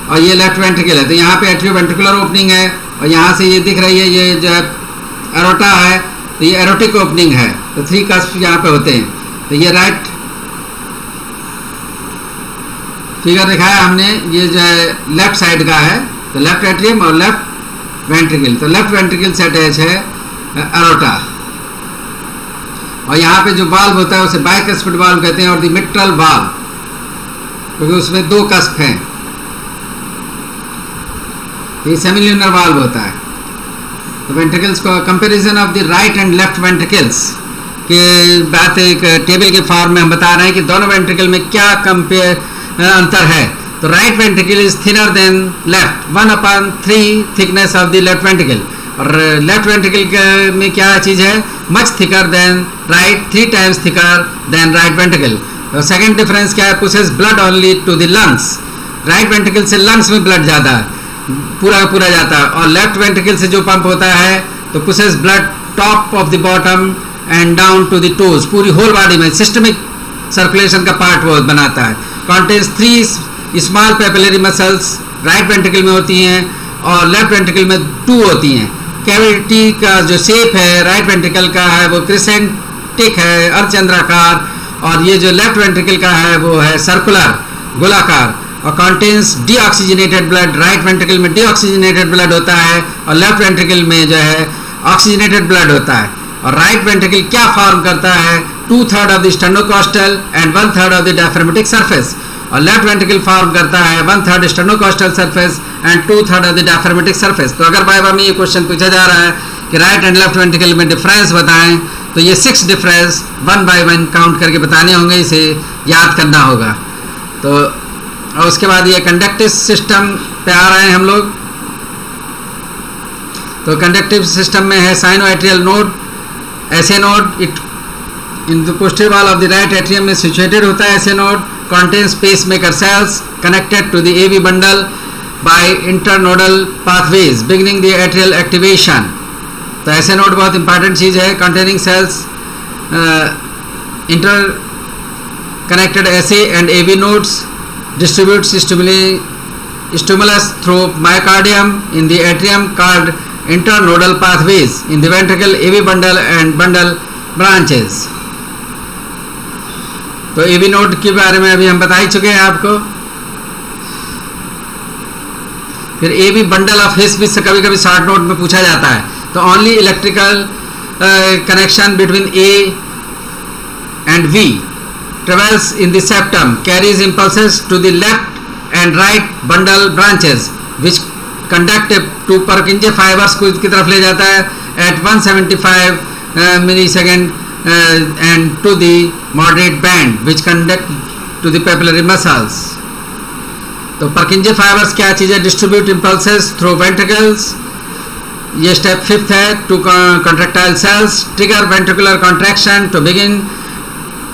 और ये लेफ़्ट वेंट्रिकल है। तो यहाँ पे एट्रियो वेंट्रिकुलर ओपनिंग है और यहाँ से ये दिख रही है, ये जो है एरोटा है तो ये एरोटिक ओपनिंग है। तो थ्री कस्प यहाँ पे होते हैं। तो ये राइट फिगर दिखाया हमने, ये जो है लेफ़्ट साइड का है। तो लेफ़्ट एट्रियम और लेफ़्ट वेंट्रिकल तो लेफ़्ट वेंट्रिकल से अटैच है एरोटा और यहाँ पे जो बाल्ब होता है, उसे बाइकस्पिड बाल्ब कहते हैं और दी मिट्रल बाल्ब क्योंकि उसमें दो कस्प हैं। ये सेमिल्यूनर वाल्व होता है। तो वेंट्रिकल्स को comparison of the right and left ventricles के बात एक टेबल के फॉर्म में हम बता रहे हैं कि दोनों वेंट्रिकल में क्या कंपेयर अंतर है। तो right ventricle is thinner than left one upon three thickness of the left ventricle और लेफ़्ट वेंट्रिकल में क्या चीज़ है? Much thicker than right three times thicker than right ventricle second difference क्या है? Pushes blood only to the lungs right ventricle से lungs में blood है पूरा पूरा जाता है। और लेफ़्ट वेंट्रिकल से जो पंप होता है तो pushes blood top of the bottom and down to the toes पूरी होल बॉडी में सिस्टमिक सर्कुलेशन का पार्ट वो बनाता है। Contains three small papillary muscles right ventricle में होती हैं और लेफ़्ट वेंट्रिकल में टू होती हैं। कैविटी का जो शेप है राइट वेंट्रिकल का है, वो क्रिसेंटिक है, अर्धचंद्राकार, और ये जो लेफ़्ट वेंट्रिकल का है, वो है सर्कुलर गोलाकार। और contains deoxygenated blood right ventricle में डीऑक्सीजनेटेड ब्लड होता है और लेफ़्ट वेंट्रिकल में जो है ऑक्सीजनेटेड ब्लड होता है। राइट वेंट्रिकल क्या फॉर्म करता है? Two third of the sternocostal and one third of the diaphragmatic surface और लेफ़्ट वेंट्रिकल फॉर्म करता है one third sternocostal surface and two third of the diaphragmatic surface तो अगर बाय बार में ये क्वेश्चन पूछा जा रहा है कि राइट एंड लेफ़्ट वेंट्रिकल में डिफरेंस बताएँ तो ये six difference one by one count करके बताने होंगे, इसे याद करना होगा। तो और उसके बाद ये कंडक्टिव सिस्टम पे आ रहे हैं हम लोग। तो कंडक्टिव सिस्टम में है sinoatrial node SA node it in the posterior wall of the right atrium में सिचुएटेड होता है SA node contain pacemaker cells connected to the A V bundle by internodal pathways beginning the atrial activation तो ऐसे node बहुत important चीज़ है containing cells inter connected SA and A V nodes distribute stimulus through myocardium in the atrium card inter nodal pathways in ventricle AV bundle and bundle branches. तो AV node के बारे में अभी हम बता ही चुके हैं आपको फिर AV bundle of his से कभी कभी शॉर्ट नोट में पूछा जाता है तो only electrical connection between A and V travels in the carries impulse to the left and right bundle branches which conduct to Purkinje fibers को की तरफ़ ले जाता है at 175 uh, millisecond uh, and to the moderate band which conduct to the papillary muscles. तो Purkinje fibres क्या चीज़ है? डिस्ट्रीब्यूट इम्पल्सेस थ्रू वेंट्रिकल्स ये स्टेप फिफ्थ है to contractile cells trigger ventricular contraction to begin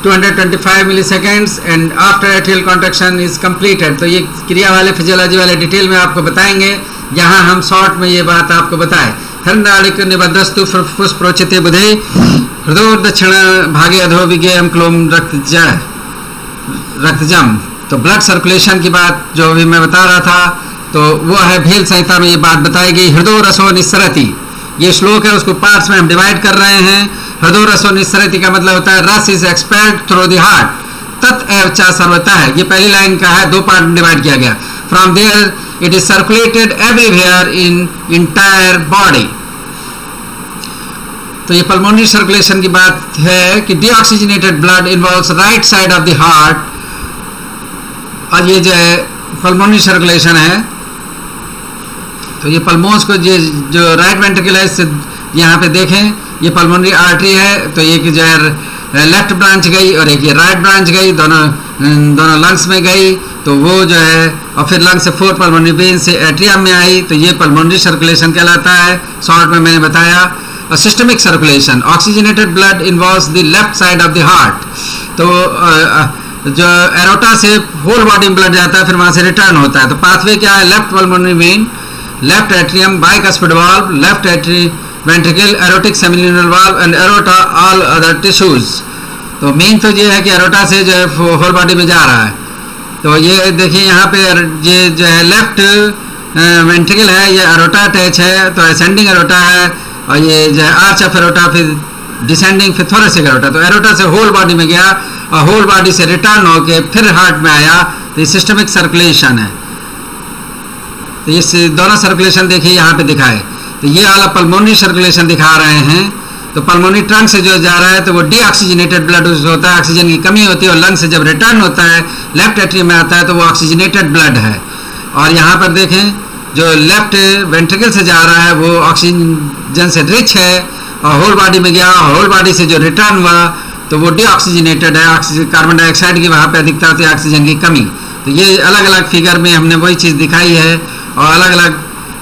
225 milliseconds and after atrial contraction is completed तो ये क्रिया वाले फिजियोलॉजी वाले डिटेल में आपको बताएँगे यहाँ हम शॉर्ट में ये बात आपको बताएँ। हरनाड़िक निबद्धस्तु पुष्प्रोचित बुधे हृदय दक्षिण भागे अधो विज्ञम क्लोम रक्त जाय रक्तजम तो ब्लड सर्कुलेशन की बात जो अभी मैं बता रहा था तो वो है भेल संहिता में ये बात बताई गई हृदय रसो निस्सरती। ये श्लोक है, उसको पार्ट्स में हम डिवाइड कर रहे हैं। हृदय रसो निस्सरती का मतलब होता है, रस is expelled through the heart तत्व चा सर्वता है। ये पहली लाइन का है, दो पार्ट में डिवाइड किया गया। From there it is circulated everywhere in entire body तो ये पल्मोनरी सर्कुलेशन की बात है कि deoxygenated blood involves right side of the heart और ये जो है पल्मोनरी सर्कुलेशन है। तो ये पल्मोन्स को ये जो राइट वेंट्रिकल है, इससे यहाँ पे देखें, ये पल्मोनरी आर्टरी है तो एक जो है लेफ़्ट ब्रांच गई और एक ये राइट ब्रांच गई, दोनों दोनों लंग्स में गई तो वो जो है, और फिर लंग्स से फोर पल्मोनरी वेन से एट्रियम में आई तो ये पल्मोनरी सर्कुलेशन कहलाता है। शॉर्ट में मैंने बताया, और systemic circulation oxygenated blood involves the left side of the heart तो जो एरोटा से होल बॉडी में ब्लड जाता है, फिर वहाँ से रिटर्न होता है। तो पाथवे क्या है? Left pulmonary vein left atrium bicuspid valve left एट्री ventricle aortic semilunar valve and aorta all other tissues तो मेन तो ये है कि अरोटा से जो है होल बॉडी में जा रहा है। तो ये देखिए यहाँ पे ये जो है लेफ़्ट वेंट्रिकल है, ये अरोटा अटैच है तो असेंडिंग एरोटा है, और ये जो है आर्च ऑफ़ एरोटा फिर डिसेंडिंग फिर थोड़ा से एरोटा तो एरोटा से होल बॉडी में गया, और होल बॉडी से रिटर्न होके फिर हार्ट में आया। तो ये सिस्टमिक सर्कुलेशन है। तो ये दोनों सर्कुलेशन देखिए यहाँ पे दिखाए। तो ये वाला पल्मोनरी सर्कुलेशन दिखा रहे हैं। तो पल्मोनरी ट्रंक से जो जा रहा है तो वो डीऑक्सीजनेटेड ब्लड होता है ऑक्सीजन की कमी होती है और लंग से जब रिटर्न होता है लेफ़्ट एट्री में आता है तो वो ऑक्सीजनेटेड ब्लड है। और यहाँ पर देखें, जो लेफ़्ट वेंट्रिकल से जा रहा है, वो ऑक्सीजन से रिच है और होल बॉडी में गया होल बॉडी से जो रिटर्न हुआ तो वो डीऑक्सीजनेटेड है ऑक्सीजन कार्बन डाइऑक्साइड की वहाँ पर अधिकता होती है ऑक्सीजन की कमी। तो ये अलग अलग फिगर में हमने वही चीज़ दिखाई है और अलग अलग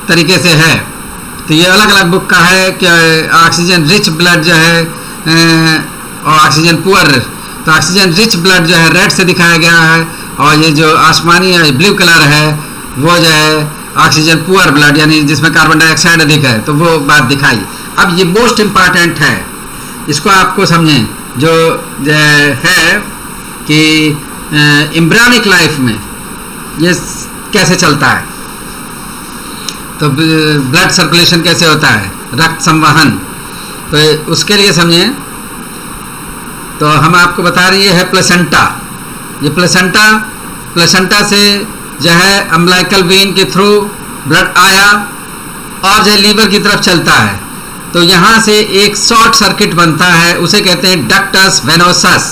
तरीके से है। तो ये अलग अलग बुक का है कि ऑक्सीजन रिच ब्लड जो है और ऑक्सीजन पुअर तो ऑक्सीजन रिच ब्लड जो है रेड से दिखाया गया है, और ये जो आसमानी है ब्लू कलर है, वो जो है ऑक्सीजन पुअर ब्लड यानी जिसमें कार्बन डाइऑक्साइड अधिक है तो वो बात दिखाई। अब ये मोस्ट इंपॉर्टेंट है। इसको आपको समझें, जो है कि इम्ब्रानिक लाइफ में ये कैसे चलता है। तो ब्लड सर्कुलेशन कैसे होता है? रक्त संवहन। तो उसके लिए समझें। तो हम आपको बता रही है प्लेसेंटा ये प्लेसेंटा प्लेसेंटा से जो है अम्लाइकल वेन के थ्रू ब्लड आया और जो लीवर की तरफ़ चलता है। तो यहाँ से एक शॉर्ट सर्किट बनता है। उसे कहते हैं डक्टस वेनोसस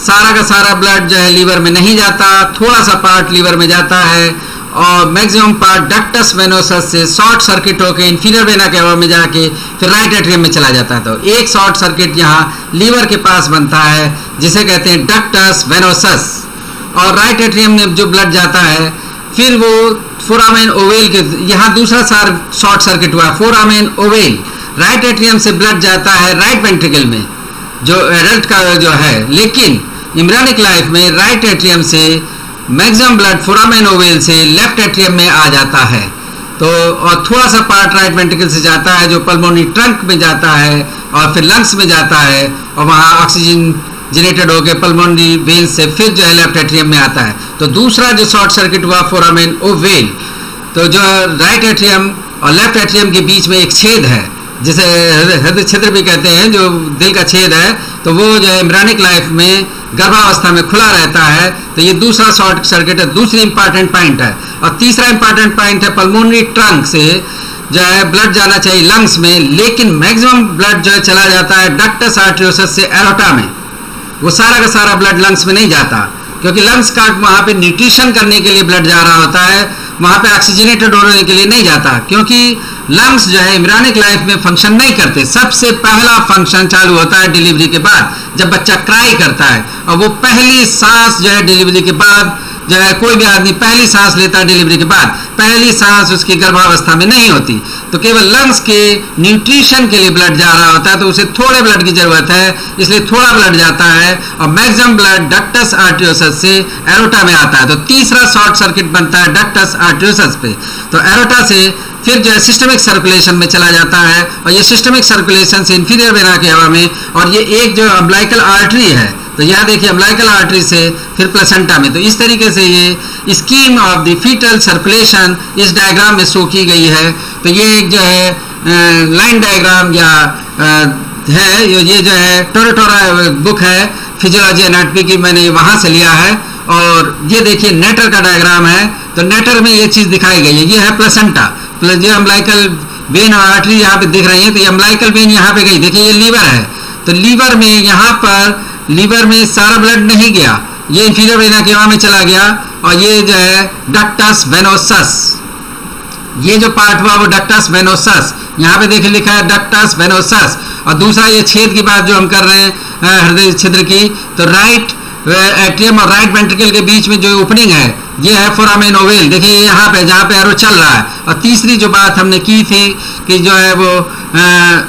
सारा का सारा ब्लड जो है लीवर में नहीं जाता। थोड़ा सा पार्ट लीवर में जाता है। और मैक्सिमम पार्ट डक्टस वेनोसस से शॉर्ट सर्किट होकर इन्फीरियर वेना केवा में जाके फिर राइट एट्रियम में चला जाता है। तो एक शॉर्ट सर्किट यहाँ लीवर के पास बनता है, जिसे कहते हैं डक्टस वेनोसस और राइट एट्रियम में जो ब्लड जाता है, फिर वो फोरामेन ओवेल के, यहाँ दूसरा सार शॉर्ट सर्किट हुआ फोरामेन ओवेल राइट एट्रियम से ब्लड जाता है राइट वेंट्रिकल में, जो एडल्ट का जो है। लेकिन इमरानिक लाइफ में राइट एट्रियम से मैक्सिमम ब्लड फोरामेन ओवेल से लेफ़्ट एट्रियम में आ जाता है। तो और थोड़ा सा पार्ट राइट वेंटिकल से जाता है, जो पल्मोनी ट्रंक में जाता है, और फिर लंग्स में जाता है, और वहाँ ऑक्सीजन जनरेटेड होकर पल्मोनी वेन से फिर जो है लेफ़्ट एट्रियम में आता है। तो दूसरा जो शॉर्ट सर्किट हुआ, फोरामेन ओवेल तो जो राइट एट्रियम और लेफ़्ट एट्रियम के बीच में एक छेद है। जिसे हृदय क्षेत्र भी कहते हैं, जो दिल का छेद है तो वो जो है लाइफ में गर्भावस्था में खुला रहता है तो ये दूसरा शॉर्ट सर्किट है, दूसरी इंपॉर्टेंट पॉइंट है। और तीसरा इंपॉर्टेंट पॉइंट है पल्मोनरी ट्रंक से, जो है ब्लड जाना चाहिए लंग्स में, लेकिन मैक्सिमम ब्लड जो है चला जाता है डक्टस आर्ट्रियोसिस से एरोटा में। वो सारा का सारा ब्लड लंग्स में नहीं जाता, क्योंकि लंग्स का वहाँ पे न्यूट्रिशन करने के लिए ब्लड जा रहा होता है, वहाँ पे ऑक्सीजनेटेड होने के लिए नहीं जाता, क्योंकि लंग्स जो है इमरानिक लाइफ में फ़ंक्शन नहीं करते। सबसे पहला फ़ंक्शन चालू होता है डिलीवरी के बाद, जब बच्चा क्राई करता है। और वो पहली सांस जो है डिलीवरी के बाद जो है, कोई भी आदमी पहली सांस लेता है डिलीवरी के बाद, पहली सांस उसकी गर्भावस्था में नहीं होती। तो केवल लंग्स के न्यूट्रिशन के लिए ब्लड जा रहा होता है तो उसे थोड़े ब्लड की ज़रूरत है, इसलिए थोड़ा ब्लड जाता है, और मैक्सिमम ब्लड डक्टस आर्टियोसस से एरोटा में आता है। तो तीसरा शॉर्ट सर्किट बनता है डक्टस आर्टियोसस पे। तो एरोटा से फिर जो है सिस्टमिक सर्कुलेशन में चला जाता है, और ये सिस्टमिक सर्कुलेशन से इन्फीरियर वेना के हवा में, और ये एक जो अम्बलाइकल आर्टरी है तो यहाँ देखिए अम्लाइकल आर्टरी से फिर प्लेसेंटा में। तो इस तरीके से ये scheme of the foetal circulation इस डायग्राम में शो की गई है। तो ये एक जो है लाइन डायग्राम या है, ये जो है टोराटोरा बुक है फिजियोलॉजी एनाटमी की मैंने वहाँ से लिया है। और ये देखिए नेटर का डायग्राम है। तो नेटर में ये चीज़ दिखाई गई है। ये है प्लेसेंटा जो अम्लाइकल वेन और आर्टरी यहाँ पे दिख रही है। तो ये अम्लाइकल वेन यहाँ पे गई। देखिए ये लीवर है। तो लीवर में यहाँ पर लीवर में सारा ब्लड नहीं गया। ये इंफीरियर वेना केवा में चला गया और ये जो है डक्टस वेनोसस ये जो पार्ट हुआ वो डक्टस वेनोसस यहाँ पे देखिए लिखा है डक्टस वेनोसस और दूसरा ये छेद की बात जो हम कर रहे हैं हृदय छिद्र की तो राइट एट्रियम और राइट वेंट्रिकल के बीच में जो ओपनिंग है ये है फोरामेन ओवेल देखिए यहाँ पे जहाँ पे एरो चल रहा है। और तीसरी जो बात हमने की थी कि जो है वो आ,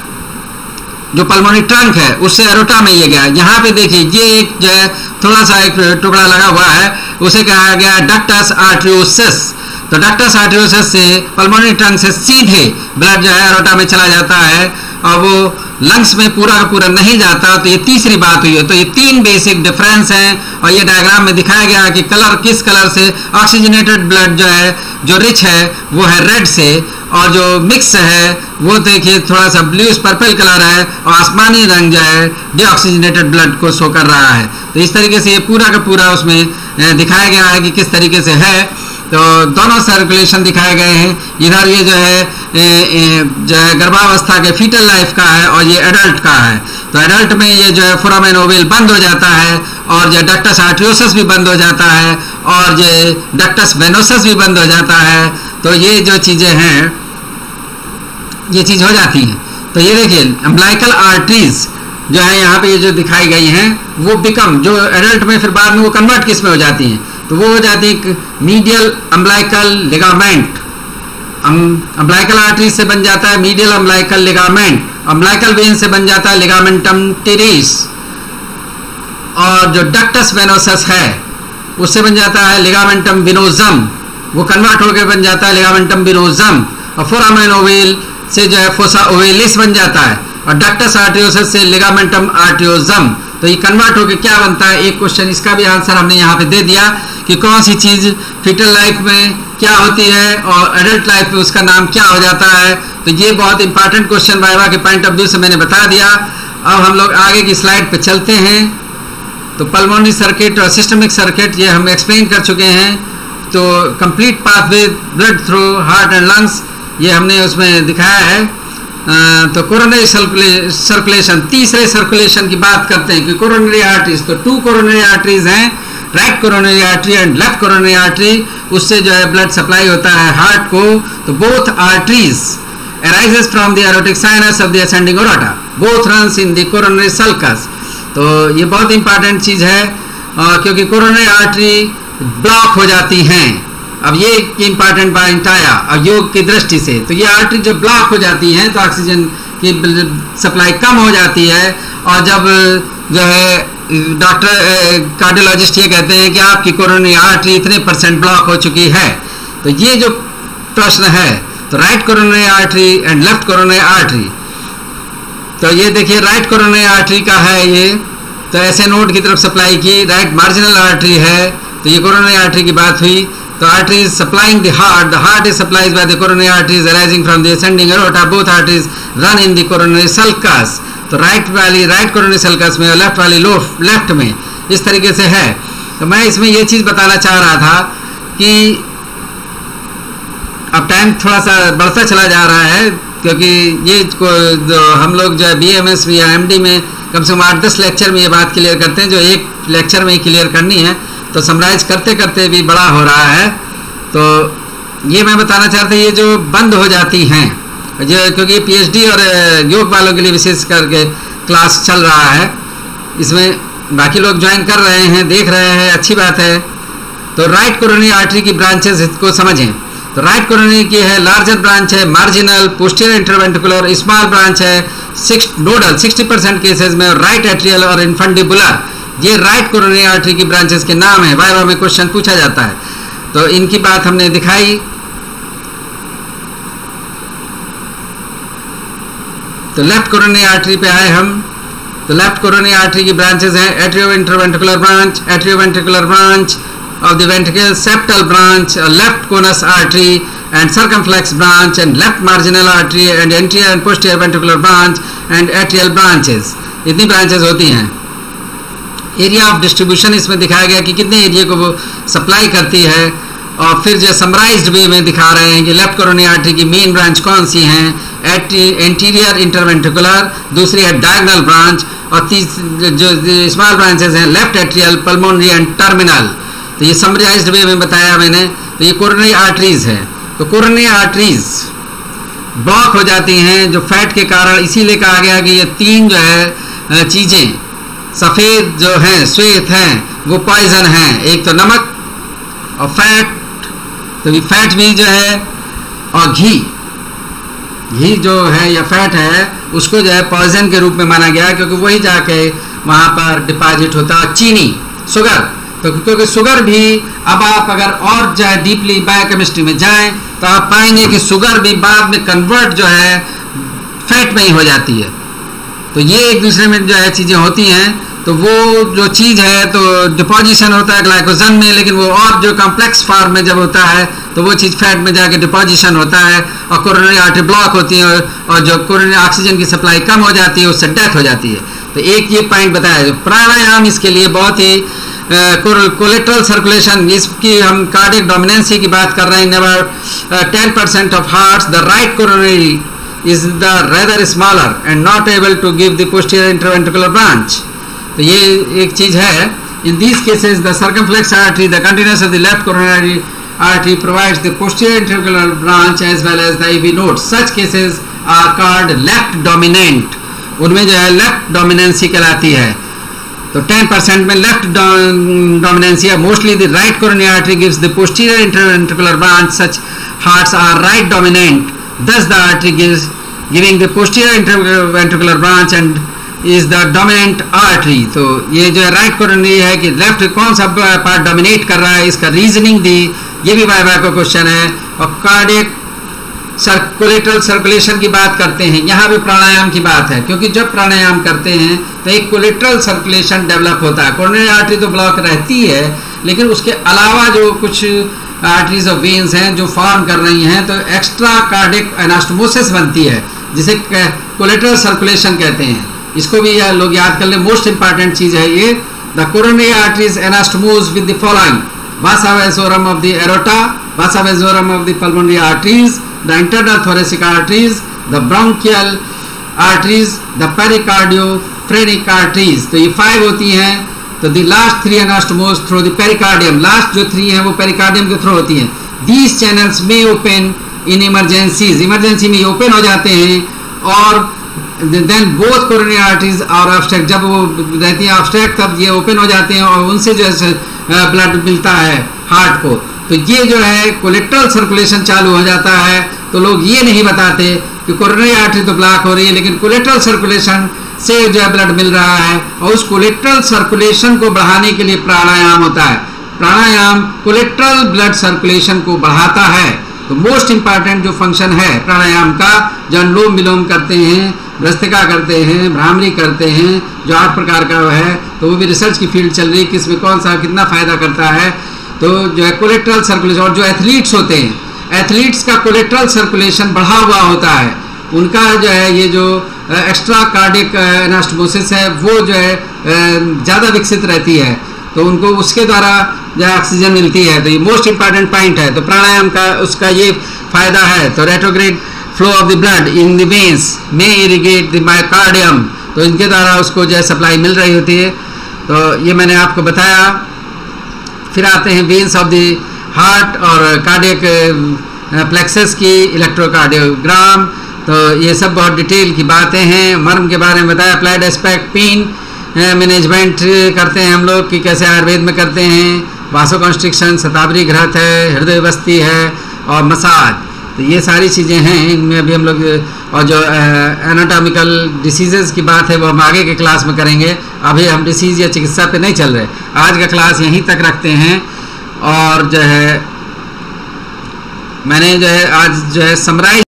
जो पल्मोनी ट्रंक है, उससे एरोटा में ये गया। यहाँ पे देखिए, ये एक जो है थोड़ा सा एक टुकड़ा लगा हुआ है, उसे कहा गया डक्टस आर्ट्रियोसिस। तो डक्टस आर्ट्रियोसिस से पल्मोनी ट्रंक से सीधे ब्लड जो है, एरोटा में चला जाता है, और वो लंग्स में पूरा का पूरा नहीं जाता। तो ये तीसरी बात हुई है। तो ये तीन बेसिक डिफरेंस हैं, और ये डायग्राम में दिखाया गया कि कलर, किस कलर से ऑक्सीजनेटेड ब्लड जो है, जो रिच है, वो है रेड से, और जो मिक्स है वो देखिए, थोड़ा सा ब्लूस पर्पल कलर है और आसमानी रंग जो है डीऑक्सीजनेटेड ब्लड को शो कर रहा है। तो इस तरीके से ये पूरा का पूरा उसमें दिखाया गया है कि किस तरीके से है। तो दोनों सर्कुलेशन दिखाए गए हैं। इधर ये जो है जो है गर्भावस्था के फीटल लाइफ का है और ये एडल्ट का है। तो एडल्ट में ये जो है फोरामेन ओवेल बंद हो जाता है और जो डक्टस आर्ट्रियोसस भी बंद हो जाता है और जो डक्टस वेनोसस भी बंद हो जाता है। तो ये जो चीज़ें हैं ये चीज़ हो जाती है। तो ये देखिए अम्बलाइकल आर्टरीज जो है, यहाँ पे ये जो दिखाई गई हैं, वो बिकम जो एडल्ट में फिर बाद में वो कन्वर्ट किसमें हो जाती हैं? तो वो हो जाती है medial umbilical ligament umbilical artery से बन जाता है medial umbilical ligament umbilical vein से बन जाता है लिगामेंटम टेरिस और जो डक्टस वेनोसस है, उससे बन जाता है लिगामेंटम विनोजम वो कन्वर्ट होकर बन जाता है लिगामेंटम विनोजम और फोरामेन ओवेल से जो है फोसा ओवेलिस बन जाता है। और डक्टस आर्टियोसस से लिगामेंटम आर्टियोजम तो ये कन्वर्ट होकर क्या बनता है? एक क्वेश्चन इसका भी आंसर हमने यहाँ पे दे दिया कि कौन सी चीज़ फिटल लाइफ में क्या होती है और एडल्ट लाइफ में उसका नाम क्या हो जाता है? तो ये बहुत इंपॉर्टेंट क्वेश्चन वाइवा के पॉइंट ऑफ़ व्यू से मैंने बता दिया। अब हम लोग आगे की स्लाइड पे चलते हैं। तो पल्मोनरी सर्किट और सिस्टमिक सर्किट ये हम एक्सप्लेन कर चुके हैं। तो complete pathway blood through heart and lungs ये हमने उसमें दिखाया है। तो कोरोनरी सर्कुलेशन तीसरे सर्कुलेशन की बात करते हैं कि कोरोनरी आर्टरीज तो टू कोरोनरी आर्टरीज हैं right coronary artery and left coronary artery उससे जो है ब्लड सप्लाई होता है हार्ट को। तो both arteries arises from the aortic sinus of the ascending aorta both runs in the coronary sulcus. तो ये बहुत इंपॉर्टेंट चीज़ है क्योंकि कोरोनरी आर्टरी ब्लॉक हो जाती हैं। अब ये इंपॉर्टेंट पॉइंट आया अब योग की दृष्टि से। तो ये आर्टरी जब ब्लॉक हो जाती हैं तो ऑक्सीजन की सप्लाई कम हो जाती है। और जब, जो है डॉक्टर कार्डियोलॉजिस्ट ये कहते हैं कि आपकी कोरोनरी आर्टरी इतने परसेंट ब्लॉक हो चुकी है। तो ये जो प्रश्न है तो right coronary artery and left coronary artery तो ये देखिए राइट कोरोनरी आर्टरी का है ये। तो ऐसे नोट की तरफ़ सप्लाई की राइट मार्जिनल आर्टरी है। तो ये कोरोनरी आर्टरी की बात हुई। तो artery is supplying the heart the heart is supplies by the coronary arteries arising from the ascending aorta both arteries run in the coronary sulcus तो right वाली right coronary sulcus में और left वाली लो left में इस तरीके से है। तो मैं इसमें ये चीज़ बताना चाह रहा था कि अब टाइम थोड़ा सा बढ़ता चला जा रहा है, क्योंकि ये जो हम लोग जो है बी एम एस या एम डी में कम से कम आठ दस लेक्चर में ये बात क्लियर करते हैं, जो एक लेक्चर में ही क्लियर करनी है। तो समराइज करते करते भी बड़ा हो रहा है। तो ये मैं बताना चाहता ये जो बंद हो जाती हैं, जो क्योंकि पीएचडी और योग वालों के लिए विशेष करके क्लास चल रहा है। इसमें बाकी लोग ज्वाइन कर रहे हैं, देख रहे हैं, अच्छी बात है। तो राइट कोरोनरी आर्टरी की ब्रांचेस को समझें। तो राइट कोरोनरी की है लार्जर ब्रांच है marginal posterior interventricular small branch है सिक्स नोडल 60 परसेंट केसेज में राइट एट्रियल और इन्फंडिबुलर ये राइट कोरोनरी आर्टरी की ब्रांचेस के नाम है। वायवा में क्वेश्चन पूछा जाता है। तो इनकी बात हमने दिखाई। तो लेफ़्ट कोरोनरी आर्टरी पे आए हम। तो लेफ़्ट कोरोनरी आर्टरी की ब्रांचेस हैं। Atrio intraventricular branch atrio ventricular branch of the septal branch left conus artery and circumflex branch and left marginal artery and entry and posterior ventricular branch and atrial branches इतनी branches होती हैं। Area of distribution इसमें दिखाया गया कि कितने area को वो सप्लाई करती है। और फिर जो समराइज वे में दिखा रहे हैं कि लेफ़्ट कोरोनी आर्टरी की मेन ब्रांच कौन सी हैं? एंटीरियर इंटरवेंट्रिकुलर दूसरी है डायगनल ब्रांच और तीस, जो स्मॉल ब्रांचेस हैं left atrial pulmonary and terminal तो ये समराइज वे में बताया मैंने तो ये कोरोनरी आर्टरीज है। तो कोरोनरी आर्टरीज ब्लॉक हो जाती हैं, जो फैट के कारण इसीलिए कहा गया कि ये तीन जो है चीज़ें सफ़ेद जो हैं, श्वेत हैं, वो पॉइजन हैं। एक तो नमक और फैट तो ये फैट भी जो है, और घी। घी जो है या फैट है, उसको जो है पॉइजन के रूप में माना गया, क्योंकि वही जाके वहाँ पर डिपॉजिट होता है चीनी शुगर तो क्योंकि शुगर भी, अब आप अगर और जाए डीपली बायोकेमिस्ट्री में जाएँ तो आप पाएँगे कि शुगर भी बाद में कन्वर्ट जो है फैट में ही हो जाती है। तो ये एक दूसरे में जो है चीज़ें होती हैं तो वो जो चीज़ है तो डिपोजिशन होता है ग्लाइकोजन में, लेकिन वो और जो कॉम्प्लेक्स फॉर्म में जब होता है तो वो चीज़ फैट में जाके डिपोजिशन होता है और कोरोनरी आर्टरी ब्लॉक होती है और जो कोरोनरी ऑक्सीजन की सप्लाई कम हो जाती है, उससे डेथ हो जाती है। तो एक ये पॉइंट बताया प्राणायाम इसके लिए बहुत ही कोलेट्रल सर्कुलेशन इसकी हम कार्डिक डोमिनेंसी की बात कर रहे हैं। About ten percent of heart the right coronary is the rather smaller and not able to give the posterior interventricular branch तो ये एक चीज़ है in these cases the circumflex artery the continuous of the left coronary artery provides the posterior intraventricular branch as well as the IV node. Such cases are called left dominant. उनमें जो है left dominancy कहलाती है तो 10 percent में left dominancy है mostly the right coronary artery gives the posterior interventricular branch such hearts are right dominant thus the artery gives giving the posterior interventricular branch and is the dominant artery तो ये जो है right coronary है कि left कौन सा part dominate कर रहा है, इसका रीजनिंग दी ये भी बाय बाय का क्वेश्चन है। और कार्डियक सर्कुलेटरल सर्कुलेशन की बात करते हैं। यहाँ भी प्राणायाम की बात है, क्योंकि जब प्राणायाम करते हैं तो एक कोलेट्रल सर्कुलेशन डेवलप होता है। कोरोनरी आर्टरी तो ब्लॉक रहती है, लेकिन उसके अलावा जो कुछ आर्टरीज और वेन्स हैं जो फॉर्म कर रही हैं तो एक्स्ट्रा कार्डिक एनास्टोमोसिस बनती है, जिसे कोलेट्रल सर्कुलेशन कहते हैं। इसको भी लोग याद कर ले मोस्ट इंपॉर्टेंट चीज़ है ये। The coronary arteries anastomose with the following vasa vasorum of the aorta vasa vasorum of the pulmonary arteries, the internal thoracic arteries, the bronchial arteries, the pericardiophrenik arteries. तो ये फाइव होती हैं। तो the last three anastomose through the pericardium last जो three हैं वो pericardium के through होती हैं। दीज चैनल्स में ओपन इन इमरजेंसीज इमरजेंसी में ओपन हो जाते हैं और देन बोथ कोरोनरी आर्टरीज और ऑब्स्ट्रैक्ट जब वो रहती है ऑब्स्ट्रैक्ट तब ये ओपन हो जाते हैं और उनसे जो है ब्लड मिलता है हार्ट को। तो ये जो है कोलेक्ट्रल सर्कुलेशन चालू हो जाता है। तो लोग ये नहीं बताते कि कोरोनरी आर्टरी तो ब्लॉक हो रही है, लेकिन कोलेक्ट्रल सर्कुलेशन से जो है ब्लड मिल रहा है और उस कोलेक्ट्रल सर्कुलेशन को बढ़ाने के लिए प्राणायाम होता है। प्राणायाम कोलेक्ट्रल ब्लड सर्कुलेशन को बढ़ाता है। तो मोस्ट इंपॉर्टेंट जो फ़ंक्शन है, प्राणायाम का, जो अनुलोम विलोम करते हैं भ्रस्तिका करते हैं, भ्रामरी करते हैं, जो आठ प्रकार का है तो वो भी रिसर्च की फ़ील्ड चल रही है कि इसमें कौन सा कितना फ़ायदा करता है। तो जो है कोलेक्ट्रल सर्कुलेशन और जो एथलीट्स होते हैं एथलीट्स का कोलेक्ट्रल सर्कुलेशन बढ़ा हुआ होता है। उनका जो है ये जो एक्स्ट्रा कार्डिक एनास्टोमोसिस है, वो जो है ज़्यादा विकसित रहती है। तो उनको उसके द्वारा जो ऑक्सीजन मिलती है तो ये मोस्ट इंपॉर्टेंट पॉइंट है। तो प्राणायाम का उसका ये फ़ायदा है। तो retrograde flow of the blood in the veins may irrigate the myocardium तो इनके द्वारा उसको जो है सप्लाई मिल रही होती है। तो ये मैंने आपको बताया। फिर आते हैं वेन्स ऑफ़ द हार्ट और कार्डियक प्लेक्सेस की इलेक्ट्रोकार्डियोग्राम तो ये सब बहुत डिटेल की बातें हैं। मर्म के बारे में बताया अप्लाइड एस्पेक्ट पेन मैनेजमेंट करते हैं हम लोग कि कैसे आयुर्वेद में करते हैं। वासो कॉन्स्ट्रिक्शन शतावरी घृत है, हृदय बस्ती है और मसाज। तो ये सारी चीज़ें हैं, इनमें अभी हम लोग, और जो एनाटॉमिकल डिसीजेज की बात है, वो हम आगे के क्लास में करेंगे। अभी हम डिसीज़ या चिकित्सा पे नहीं चल रहे। आज का क्लास यहीं तक रखते हैं। और जो है, मैंने जो है, आज जो है समराइज